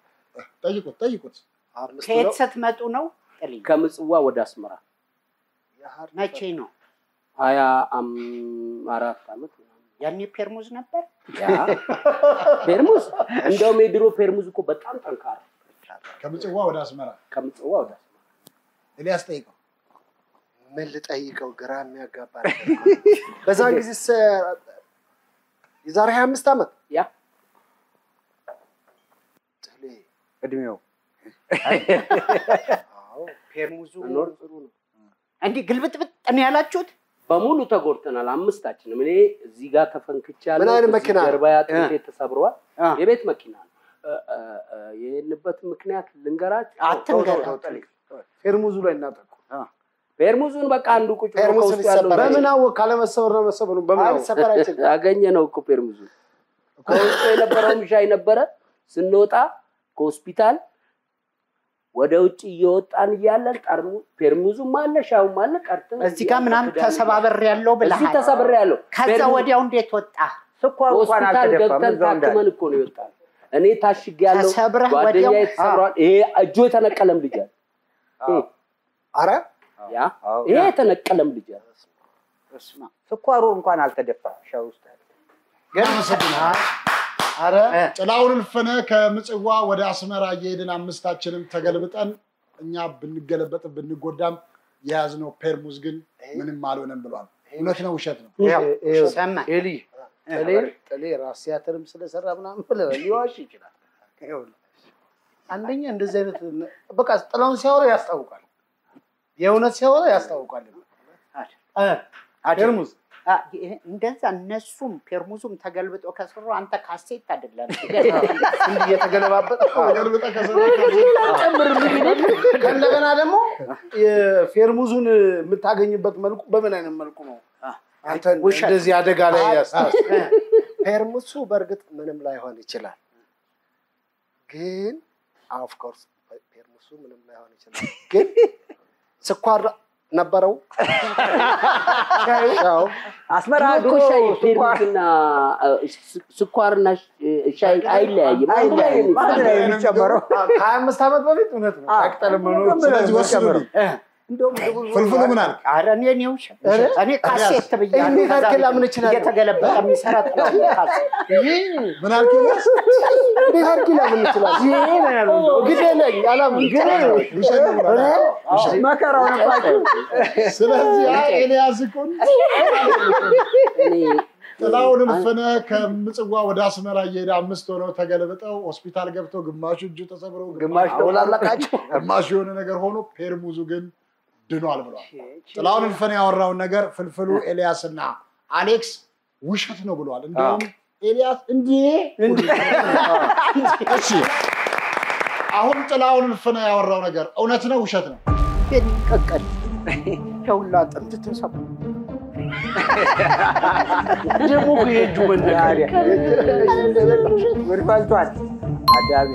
ጠይቁት ጠይቁት። ከየት ስትመጡ ነው? ከምጽዋ ወደ አስመራ መቼ ነው? ሀያ አም- አራት ዓመት ያኔ ፔርሙዝ ነበር። ያ ፔርሙዝ እንደውም የድሮ ፔርሙዝ እኮ በጣም ጠንካራ ከምጽዋ ወደ አስመራ ከምጽዋ ወደ ኤልያስ ጠይቀው። ምን ልጠይቀው? ግራ የሚያጋባ በዛን ጊዜ የዛሬ ሀያ አምስት ዓመት ያ ጥሌ እድሜው አዎ ፔርሙዙ ጥሩ ነው። እንዲህ ግልብጥብጥ ነው ያላችሁት? በሙሉ ተጎድተናል። አምስታችንም። እኔ እዚህ ጋር ተፈንክቻለሁ። ምን አይነት መኪና ነው? ጀርባ አጥንቴ ተሰብሯል። የቤት መኪና ነው። የሄድንበት ምክንያት ልንገራችሁ። አትንገር። ፌርሙዙ ላይ እናጠቁ ፔርሙዙን በቃ አንዱ ቁጭ ብሎ ፔርሙዝ ከውስጡ ያለው ሊሰበር በምን አወቅ? ካለመሰበር ነው መሰበሩ። በምን አወቅ? አገኘ ነው እኮ ፔርሙዙ። ከውስጡ የነበረውም ሻይ ነበረ። ስንወጣ ከሆስፒታል ወደ ውጭ እየወጣን እያለን ጠርሙ ፔርሙዙም አለ ሻዩም አለ ቀርተን እዚህ ጋር ምናምን ተሰባበር ያለው እዚህ ብለሃል። ተሰብሬ ያለው ከዛ ወዲያው እንዴት ወጣ? ስኳር እንኳን ገብተን ታክመን እኮ ነው ይወጣል። እኔ ታሽግ ያለው ተሰብረህ ጓደኛ ወዲያው? የተሰብሯል። ይሄ እጁ የተነቀለም ልጅ አለ። አረ ያ ይሄ የተነቀለም ልጅ ስኳሩ እንኳን አልተደፋም። ሻይ ውስጥ እናመሰግናለን። አረ ጥላሁን እልፍነህ ከምጽዋ ወደ አስመራ እየሄድን አምስታችንም ተገልብጠን እኛ ብንገለበጥ ብንጎዳም የያዝነው ፔርሙዝ ግን ምንም አልሆነም ብሏል። እውነት ነው ውሸት ነው? ኤሊ ጥሌ ራስ ቲያትርም ስለሰራ ምናምን ብለህ ሊዋሽ ይችላል። አንደኛ እንደዚህ አይነት በቃ ጥላውን ሲያወራ ያስታውቃል። የእውነት ሲያወራ ያስታውቃል። እ፣ ፌርሙዝ አ፣ ይሄ እንደዛ እነሱም ፔርሙዙም ተገልብጦ ከስሩ አንተ ካሴት አይደለም እየተገለባበጠ ከእንደገና ደግሞ የፌርሙዙን የምታገኝበት መልኩ በምን አይነት መልኩ ነው? አንተ እንደዚህ አደጋ ላይ ያስታስ ፔርሙሱ በእርግጥ ምንም ላይሆን ይችላል። ግን of course ፔርሙሱ ምንም ላይሆን ይችላል። ግን ስኳር ነበረው? አስመራ ድሮ ሻይ ፔርሙስና ስኳርና ሻይ አይለያይም። የሚጨመረው። ከሀያ አምስት ዓመት በፊት እውነት ነው ፍልፍሉ ምን አልክ? ኧረ እኔ እኔ ውሸት እኔ ካሴት ብያለሁ። እንዴት አድርጌ ከዛ ላምን እችላለሁ? እየተገለበጠ የሚሰራ ጥላሁን ካሴት። ምን አልክ? ኤልያስ? እንዴት አድርጌ ላምን እችላለሁ? ይሄ ነው ያለው እንደው። ግድ የለኝ አላምን ግን ውሸት ነው ብለናል። ውሸት። መከራው ነባችሁ። ስለዚህ አይ ኤልያስ እኮ ጥላሁን እልፍነ ከምጽዋ ወደ አስመራ እየሄደ አምስት ሆነው ተገልብጠው ሆስፒታል ገብተው ግማሹ እጁ ተሰብሮ ግማሹ የሆነ ነገር ሆኖ ፔርሙዙ ግን ድኗል ብሏል። ጥላሁን እልፍነ ያወራውን ነገር ፍልፍሉ ኤልያስና አሌክስ ውሸት ነው ብለዋል። እንዲሁም ኤልያስ እንዴ? እሺ። አሁን ጥላሁን እልፍነ ያወራው ነገር እውነት ነው ውሸት ነው? ቀቀል። ከሁላ አጥንት ተሰብሮ ደግሞ የእጁ መነካት ጉድ ፈልቷል። አዳቢ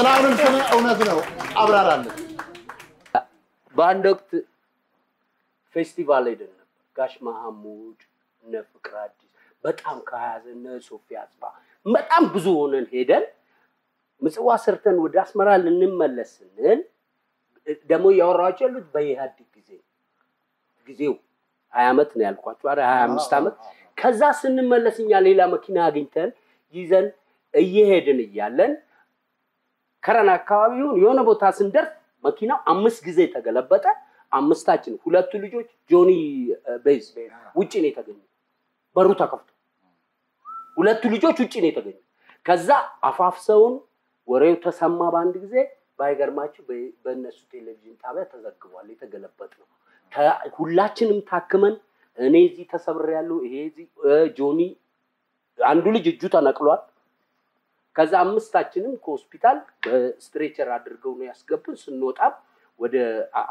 ጥላሁን እልፍነ እውነት ነው አብራራለን። በአንድ ወቅት ፌስቲቫል ሄደን ነበር። ጋሽ መሐሙድ እነ ፍቅር አዲስ በጣም ከያዘ እነ ሶፊያ አጽባ በጣም ብዙ ሆነን ሄደን ምጽዋ ሰርተን ወደ አስመራ ልንመለስ ስንል ደግሞ እያወራኋቸው ያሉት በኢህአዴግ ጊዜ ጊዜው ሀያ ዓመት ነው ያልኳቸው አ ሀያ አምስት ዓመት ከዛ ስንመለስ እኛ ሌላ መኪና አግኝተን ይዘን እየሄድን እያለን ከረን አካባቢ ይሁን የሆነ ቦታ ስንደርስ መኪናው አምስት ጊዜ ተገለበጠ። አምስታችን ሁለቱ ልጆች ጆኒ ቤዝ ውጭ ነው የተገኙ። በሩ ተከፍቶ ሁለቱ ልጆች ውጭ ነው የተገኙ። ከዛ አፋፍሰውን ወሬው ተሰማ በአንድ ጊዜ። ባይገርማችሁ በእነሱ ቴሌቪዥን ጣቢያ ተዘግቧል። የተገለበጥ ነው። ሁላችንም ታክመን እኔ እዚህ ተሰብሬያለሁ፣ ይሄ እዚህ ጆኒ አንዱ ልጅ እጁ ተነቅሏል። ከዛ አምስታችንም ከሆስፒታል በ stretcher አድርገው ነው ያስገቡን። ስንወጣም ወደ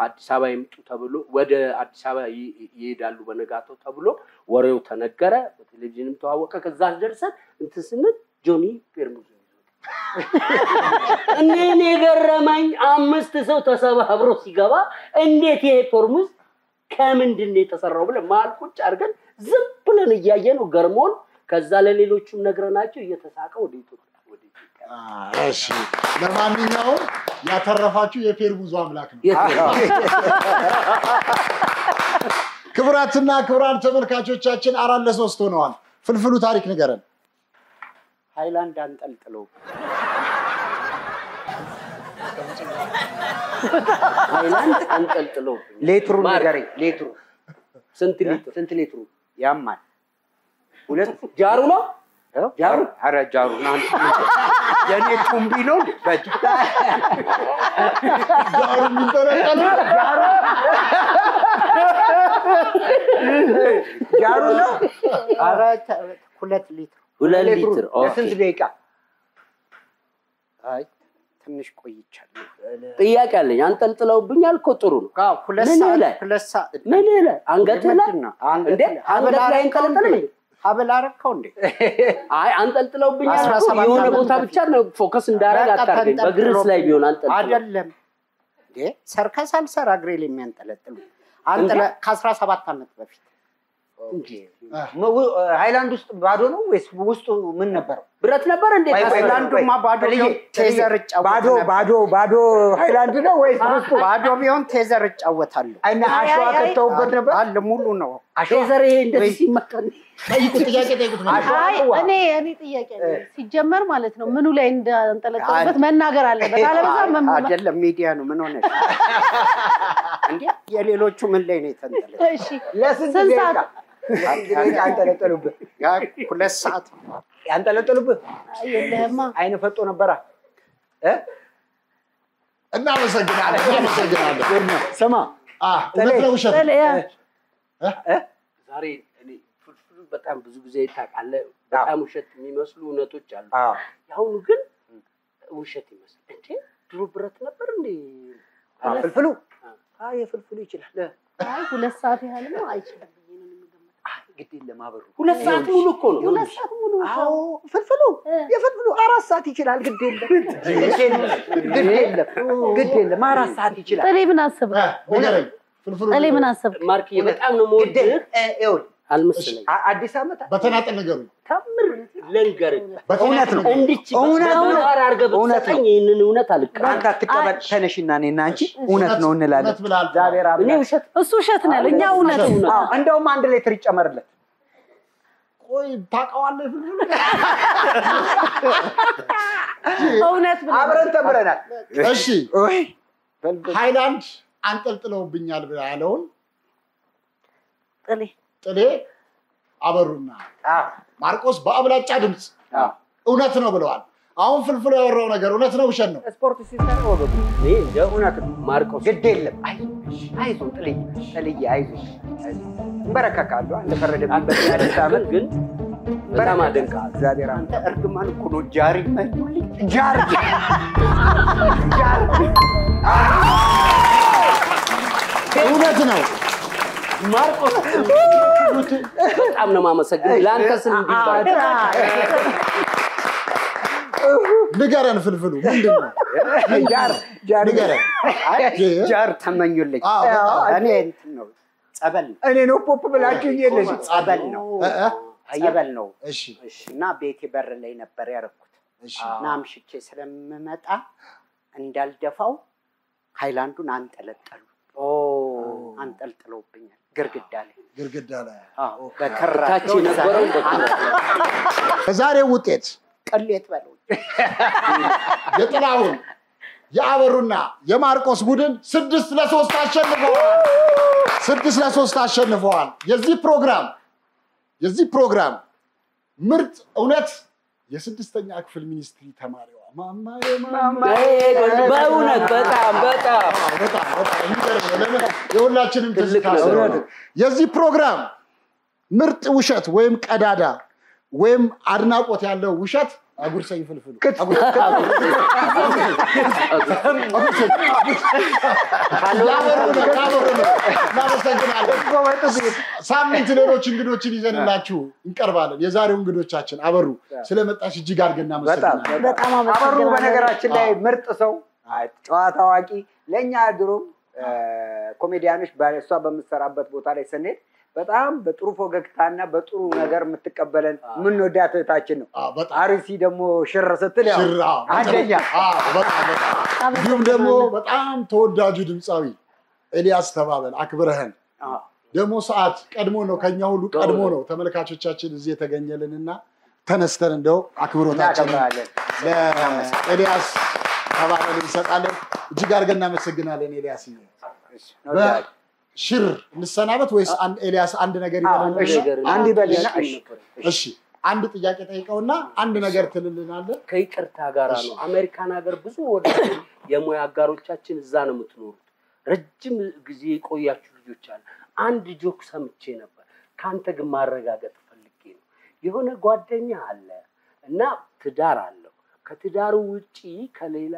አዲስ አበባ ይምጡ ተብሎ ወደ አዲስ አበባ ይሄዳሉ በነጋታው ተብሎ ወሬው ተነገረ፣ በቴሌቪዥንም ተዋወቀ። ከዛ ደርሰን እንትን ስንል ጆኒ ፔርሙዝ <laughs> እኔን የገረመኝ አምስት ሰው ተሰባብሮ ሲገባ እንዴት ይሄ ፔርሙዝ ከምንድን ነው የተሰራው ብለን መሀል ቁጭ አድርገን ዝም ብለን እያየ ነው ገርሞን፣ ከዛ ለሌሎቹም ነግረናቸው እየተሳቀ ወደ ኢትዮጵያ እሺ ለማንኛውም ያተረፋችሁ የፔርሙዙ አምላክ ነው። ክቡራትና ክቡራን ተመልካቾቻችን አራት ለሶስት ሆነዋል። ፍልፍሉ ታሪክ ንገረን። ሃይላንድ አንጠልጥለው ሃይላንድ አንጠልጥለው ሌትሩ ንገረኝ። ሌትሩ ስንት ሌትሩ? ያማል። ሁለት ጃሩ ነው ጃሩ? ኧረ ጃሩ ናንተ የኔ ቱምቢ ነው እንዴ? በእጅ ጃሩ የሚንጠለጠል ጃሩ ነው። ሁለት ሊትር ሁለት ሊትር ለስንት ደቂቃ? አይ ትንሽ ቆይቻለሁ። ጥያቄ አለኝ። አንጠልጥለውብኛል እኮ ጥሩ ነው። አዎ፣ ሁለት ምን ሰዓት ላይ ምን ላይ? አንገት እንዴ ላይ ሀብል አንገት ላይ እንዴ? ሀብል አረከው እንዴ? አይ አንጠልጥለውብኛል አስራ እኮ ሰባት የሆነ ዓመት ቦታ በፊት። ብቻ ነው ፎከስ እንዳደረግ በቃ አታርገኝ። በግርስ ላይ ቢሆን አንጠልጥለው አይደለም እንዴ ሰርከስ አልሰራ እግሬ ላይ የሚያንጠለጥሉ አንጠለ ከአስራ ሰባት ዓመት በፊት ሃይላንድ ውስጥ ባዶ ነው ወይስ ውስጡ ምን ነበረው? ብረት ነበር እንዴ? ሃይላንዱማ ባዶ ቴዘር ባዶ ባዶ ባዶ ሃይላንድ ነው ወይስ ውስጡ ባዶ ቢሆን ቴዘር እጫወታለሁ። እና አሸዋ ከተውበት ነበር? አለ ሙሉ ነው። ቴዘር ይሄ እንደዚህ ሲመቀን ጠይቁ፣ ጥያቄ ጠይቁት። አይ እኔ እኔ ጥያቄ ሲጀመር ማለት ነው ምኑ ላይ እንዳንጠለጠለበት መናገር አለበት። አለበዛ አይደለም ሚዲያ ነው። ምን ሆነ እንዴ? የሌሎቹ ምን ላይ ነው የተንጠለጠ? እሺ ለስንት ስንት ደቂቃ? አንጠለጠሉብህ? ሁለት ሰዓት ያንጠለጠሉብህ? የለህማ አይነ ፈጦ ነበራ? እ? እናመሰግናለን፣ እናመሰግናለን። ስማ ዛሬ በጣም ብዙ ጊዜ ታውቃለህ፣ በጣም ውሸት የሚመስሉ እውነቶች አሉ። አዎ። የአሁኑ ግን ውሸት ይመስል እንዴ ድሮ ብረት ነበር እንዴ? ፍልፍሉ አይ የፍልፍሉ ይችላል። አይ ሁለት ሰዓት ያህል ነው አይችልም ግድ የለም አበሩ። ሁለት ሰዓት ሙሉ እኮ ነው። ሁለት ሰዓት ሙሉ አዎ፣ ፍልፍሉ የፍልፍሉ አራት ሰዓት ይችላል። ግድ የለም ግድ የለም ግድ አራት ሰዓት ይችላል። ጥሌ ምን አሰብክ? ጥሌ ምን አሰብክ? ማርክዬ በጣም ነው የምወድህ ይኸውልህ አልመሰለኝም። አዲስ ዓመት በተናጠል ነገሩኝ። ከምር ልንገርህ እውነት ነው እንዲች እውነት አድርገህ እውነት ብትሰጠኝ ነው። ይህንን እውነት አልቀበልም። አንተ አትቀበል። ተነሽና እኔና አንቺ እውነት ነው እንላለን። እግዚአብሔር እኔ ውሸት እሱ ውሸት ነው ያለው፣ እኛ እውነት እንደውም አንድ ሌትር ይጨመርለት። ቆይ ታውቀዋለህ? እውነት ብለህ አብረን ተምረናል። እሺ ሃይላንድ አንጠልጥለውብኛል ያለውን ጥሌ ጥሌ አበሩና ማርቆስ በአብላጫ ድምፅ እውነት ነው ብለዋል። አሁን ፍልፍሉ ያወራው ነገር እውነት ነው ውሸት ነው? ስፖርት ሲሰራ ወገቡ እንደ እውነት ነው። ማርቆስ ግድ የለም አይዞ ጥልዬ ጥልዬ አይዞ እንበረከካለሁ። እንደፈረደብኝ በዚህ አዲስ ዓመት ግን በጣም አደንቃለሁ። እግዚአብሔር አንተ እርግማን እኮ ነው ጃሪ መቱልኝ ጃር ጃር እውነት ነው። ማርቆስ በጣም ነው የማመሰግን ለአንተ እንዲባል ንገረን ፍልፍሉ ምንድን ነው? ጃር ጃር ንገረን። ጃር ተመኙልኝ። አዎ፣ በጣም። እኔ እንትን ነው ጸበል ነው። እኔ ነው ፖፕ ብላችሁ የለሽ ጸበል ነው። ጸበል ነው። እሺ። እና ቤቴ በር ላይ ነበር ያደረኩት። እና አምሽቼ ስለምመጣ እንዳልደፋው ሃይላንዱን አንጠለጠሉ። አንጠልጥለውብኛል ግርግዳ ላይ። ግድግዳ ላይ ታች የነበረው በዛሬው ውጤት ቅሌት በለው። የጥላሁን የአበሩና የማርቆስ ቡድን ስድስት ለሶስት አሸንፈዋል። ስድስት ለሶስት አሸንፈዋል። የዚህ ፕሮግራም የዚህ ፕሮግራም ምርጥ እውነት የስድስተኛ ክፍል ሚኒስትሪ ተማሪዋ በእውነት በጣም በጣም የሁላችንም የዚህ ፕሮግራም ምርጥ ውሸት ወይም ቀዳዳ ወይም አድናቆት ያለው ውሸት አጉርሰኝ ፍልፍሉ ሳምንት ሌሎች እንግዶችን ይዘንላችሁ እንቀርባለን። የዛሬው እንግዶቻችን አበሩ። ስለመጣሽ እጅግ አድርገን እናመሰግናለን። በጣም አበሩ በነገራችን ላይ ምርጥ ሰው ጨዋታ አዋቂ ለእኛ ድሮም ኮሜዲያኖች በእሷ በምትሰራበት ቦታ ላይ ስንሄድ በጣም በጥሩ ፈገግታና በጥሩ ነገር የምትቀበለን የምንወዳት እህታችን ነው። አርሲ ደግሞ ሽር ስትል አንደኛ አዎ፣ በጣም በጣም እንዲሁም ደግሞ በጣም ተወዳጁ ድምፃዊ ኤልያስ ተባበል አክብረህን። ደግሞ ሰዓት ቀድሞ ነው ከኛ ሁሉ ቀድሞ ነው። ተመልካቾቻችን እዚህ የተገኘልን እና ተነስተን እንደው አክብሮታችን ለኤልያስ ተባበል እንሰጣለን። እጅግ አድርገን እናመሰግናለን ኤልያስ። ሽር እንሰናበት ወይስ አንድ ኤልያስ አንድ ነገር ይበላል? አንድ ይበልና እሺ አንድ ጥያቄ ጠይቀውና አንድ ነገር ትልልናለን። ከይቅርታ ጋር ነው። አሜሪካን ሀገር ብዙ ወደ የሙያ አጋሮቻችን እዛ ነው የምትኖሩት። ረጅም ጊዜ የቆያችሁ ልጆች አለ። አንድ ጆክ ሰምቼ ነበር። ከአንተ ግን ማረጋገጥ ፈልጌ ነው። የሆነ ጓደኛ አለ እና ትዳር አለው። ከትዳሩ ውጪ ከሌላ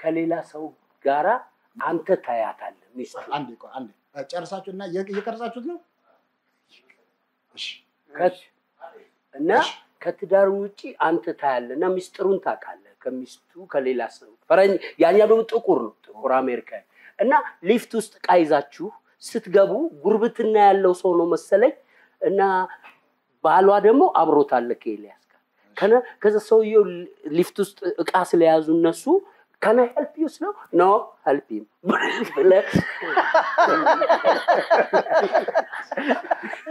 ከሌላ ሰው ጋራ አንተ ታያታለህ አንዴ ቆይ፣ አንዴ ጨርሳችሁ እና እየቀረጻችሁት ነው? እና ከትዳሩ ውጪ አንተ ታያለህ እና ሚስጥሩን ታውቃለህ ከሚስቱ ከሌላ ሰው። ፈረንጅ ያኛ ደግሞ ጥቁር ነው ጥቁር አሜሪካዊ። እና ሊፍት ውስጥ እቃ ይዛችሁ ስትገቡ ጉርብትና ያለው ሰው ነው መሰለኝ። እና ባሏ ደግሞ አብሮታለ ከኤልያስ ጋር። ከዛ ሰውየው ሊፍት ውስጥ እቃ ስለያዙ እነሱ can help us ነው no help him ብለህ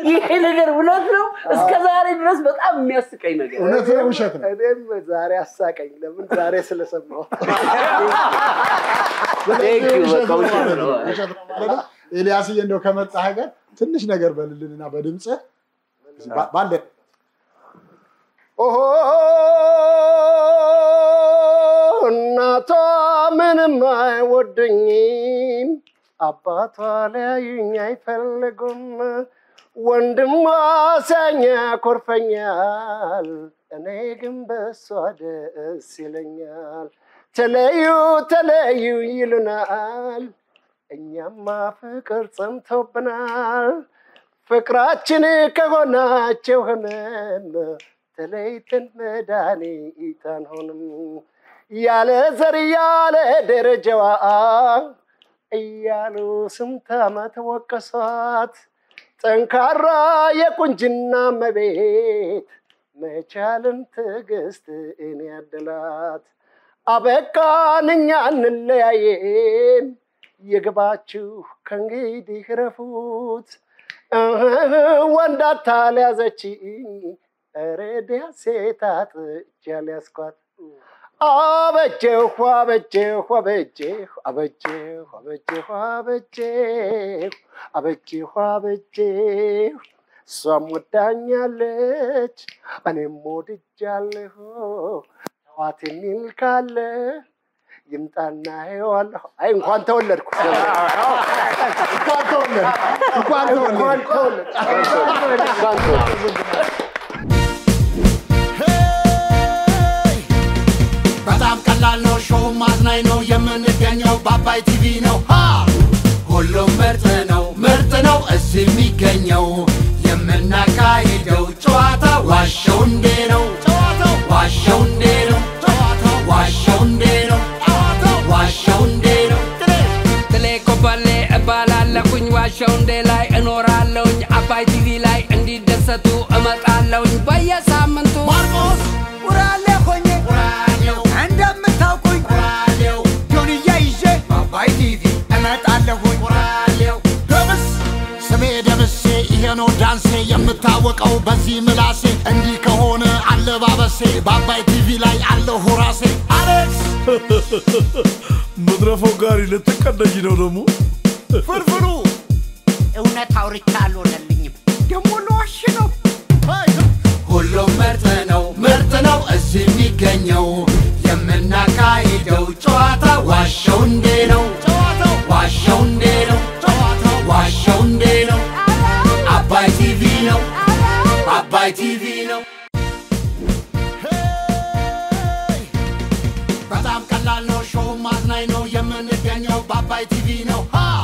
ይሄ ነገር እውነት ነው። እስከ ዛሬ ድረስ በጣም የሚያስቀኝ ነገር እውነት ነው? ውሸት ነው? እኔም ዛሬ አሳቀኝ። ለምን ዛሬ ነው። ኤልያስዬ እንደው ከመጣ ሀገር ትንሽ ነገር በልልንና በድምፅህ። ባ- ባለ ኦሆ እናቷ ምንም አይወደኝም፣ አባቷ ሊያዩኝ አይፈልጉም፣ ወንድሟ ሲያኝ ያኮርፈኛል፣ እኔ ግን በሷ ደስ ይለኛል። ተለዩ ተለዩ ይሉናል፣ እኛማ ፍቅር ጸምቶብናል። ፍቅራችን ከሆናቸው ህመም ተለይተን መድኃኒት አንሆንም። ያለ ዘር ያለ ደረጃዋ እያሉ ስንት ዓመት ወቀሷት። ጠንካራ የቁንጅና መቤት መቻልን ትዕግስት እኔ ያደላት። አበቃን እኛ እንለያየም ይግባችሁ ከእንግዲህ ረፉት። ወንዳታ ሊያዘችኝ ረዲያ አጥቼ ያልያዝኳት አበጀሁ አበጀሁ አበጀሁ አበጀሁ አበጀሁ አበጀሁ አበጀሁ አበጀሁ። እሷም ወዳኛለች እኔም ወድጃለሁ። ተዋት የሚል ካለ ይምጣና ይዋለሁ። አይ እንኳን ተወለድኩ። እንኳን ተወለድኩ። እንኳን ተወለድኩ ቀላል ነው፣ show ማዝናኝ ነው። የምንገኘው በአባይ ቲቪ ነው። ሃ! ሁሉም ምርጥ ነው፣ ምርጥ ነው እዚህ የሚገኘው። የምናካሂደው ጨዋታ ዋሸው እንዴ ነው? ዋሸው እንዴ ነው? ዋሸው እንዴ ነው? ዋሸው እንዴ ነው? ጥሌ ኮበሌ እባላለሁኝ። ዋሸው እንዴ ላይ እኖራለሁኝ። አባይ ቲቪ ላይ እንዲደሰቱ እመጣለሁኝ። በየሳምንቱ ነው ዳንሴ የምታወቀው በዚህ ምላሴ። እንዲህ ከሆነ አለባበሴ በአባይ ቲቪ ላይ አለሁ ራሴ። አሌክስ! <laughs> መድረፈው ጋሪ ልትቀደኝ ነው ደግሞ? <laughs> ፍርፍሩ እውነት አውርቻ አልሆነልኝም። ደግሞ ለዋሽ ነው። ሁሉም ምርጥ ነው ምርጥ ነው እዚህ የሚገኘው። የምናካሂደው ጨዋታ ዋሸው እንዴ Popeye TV, no ha!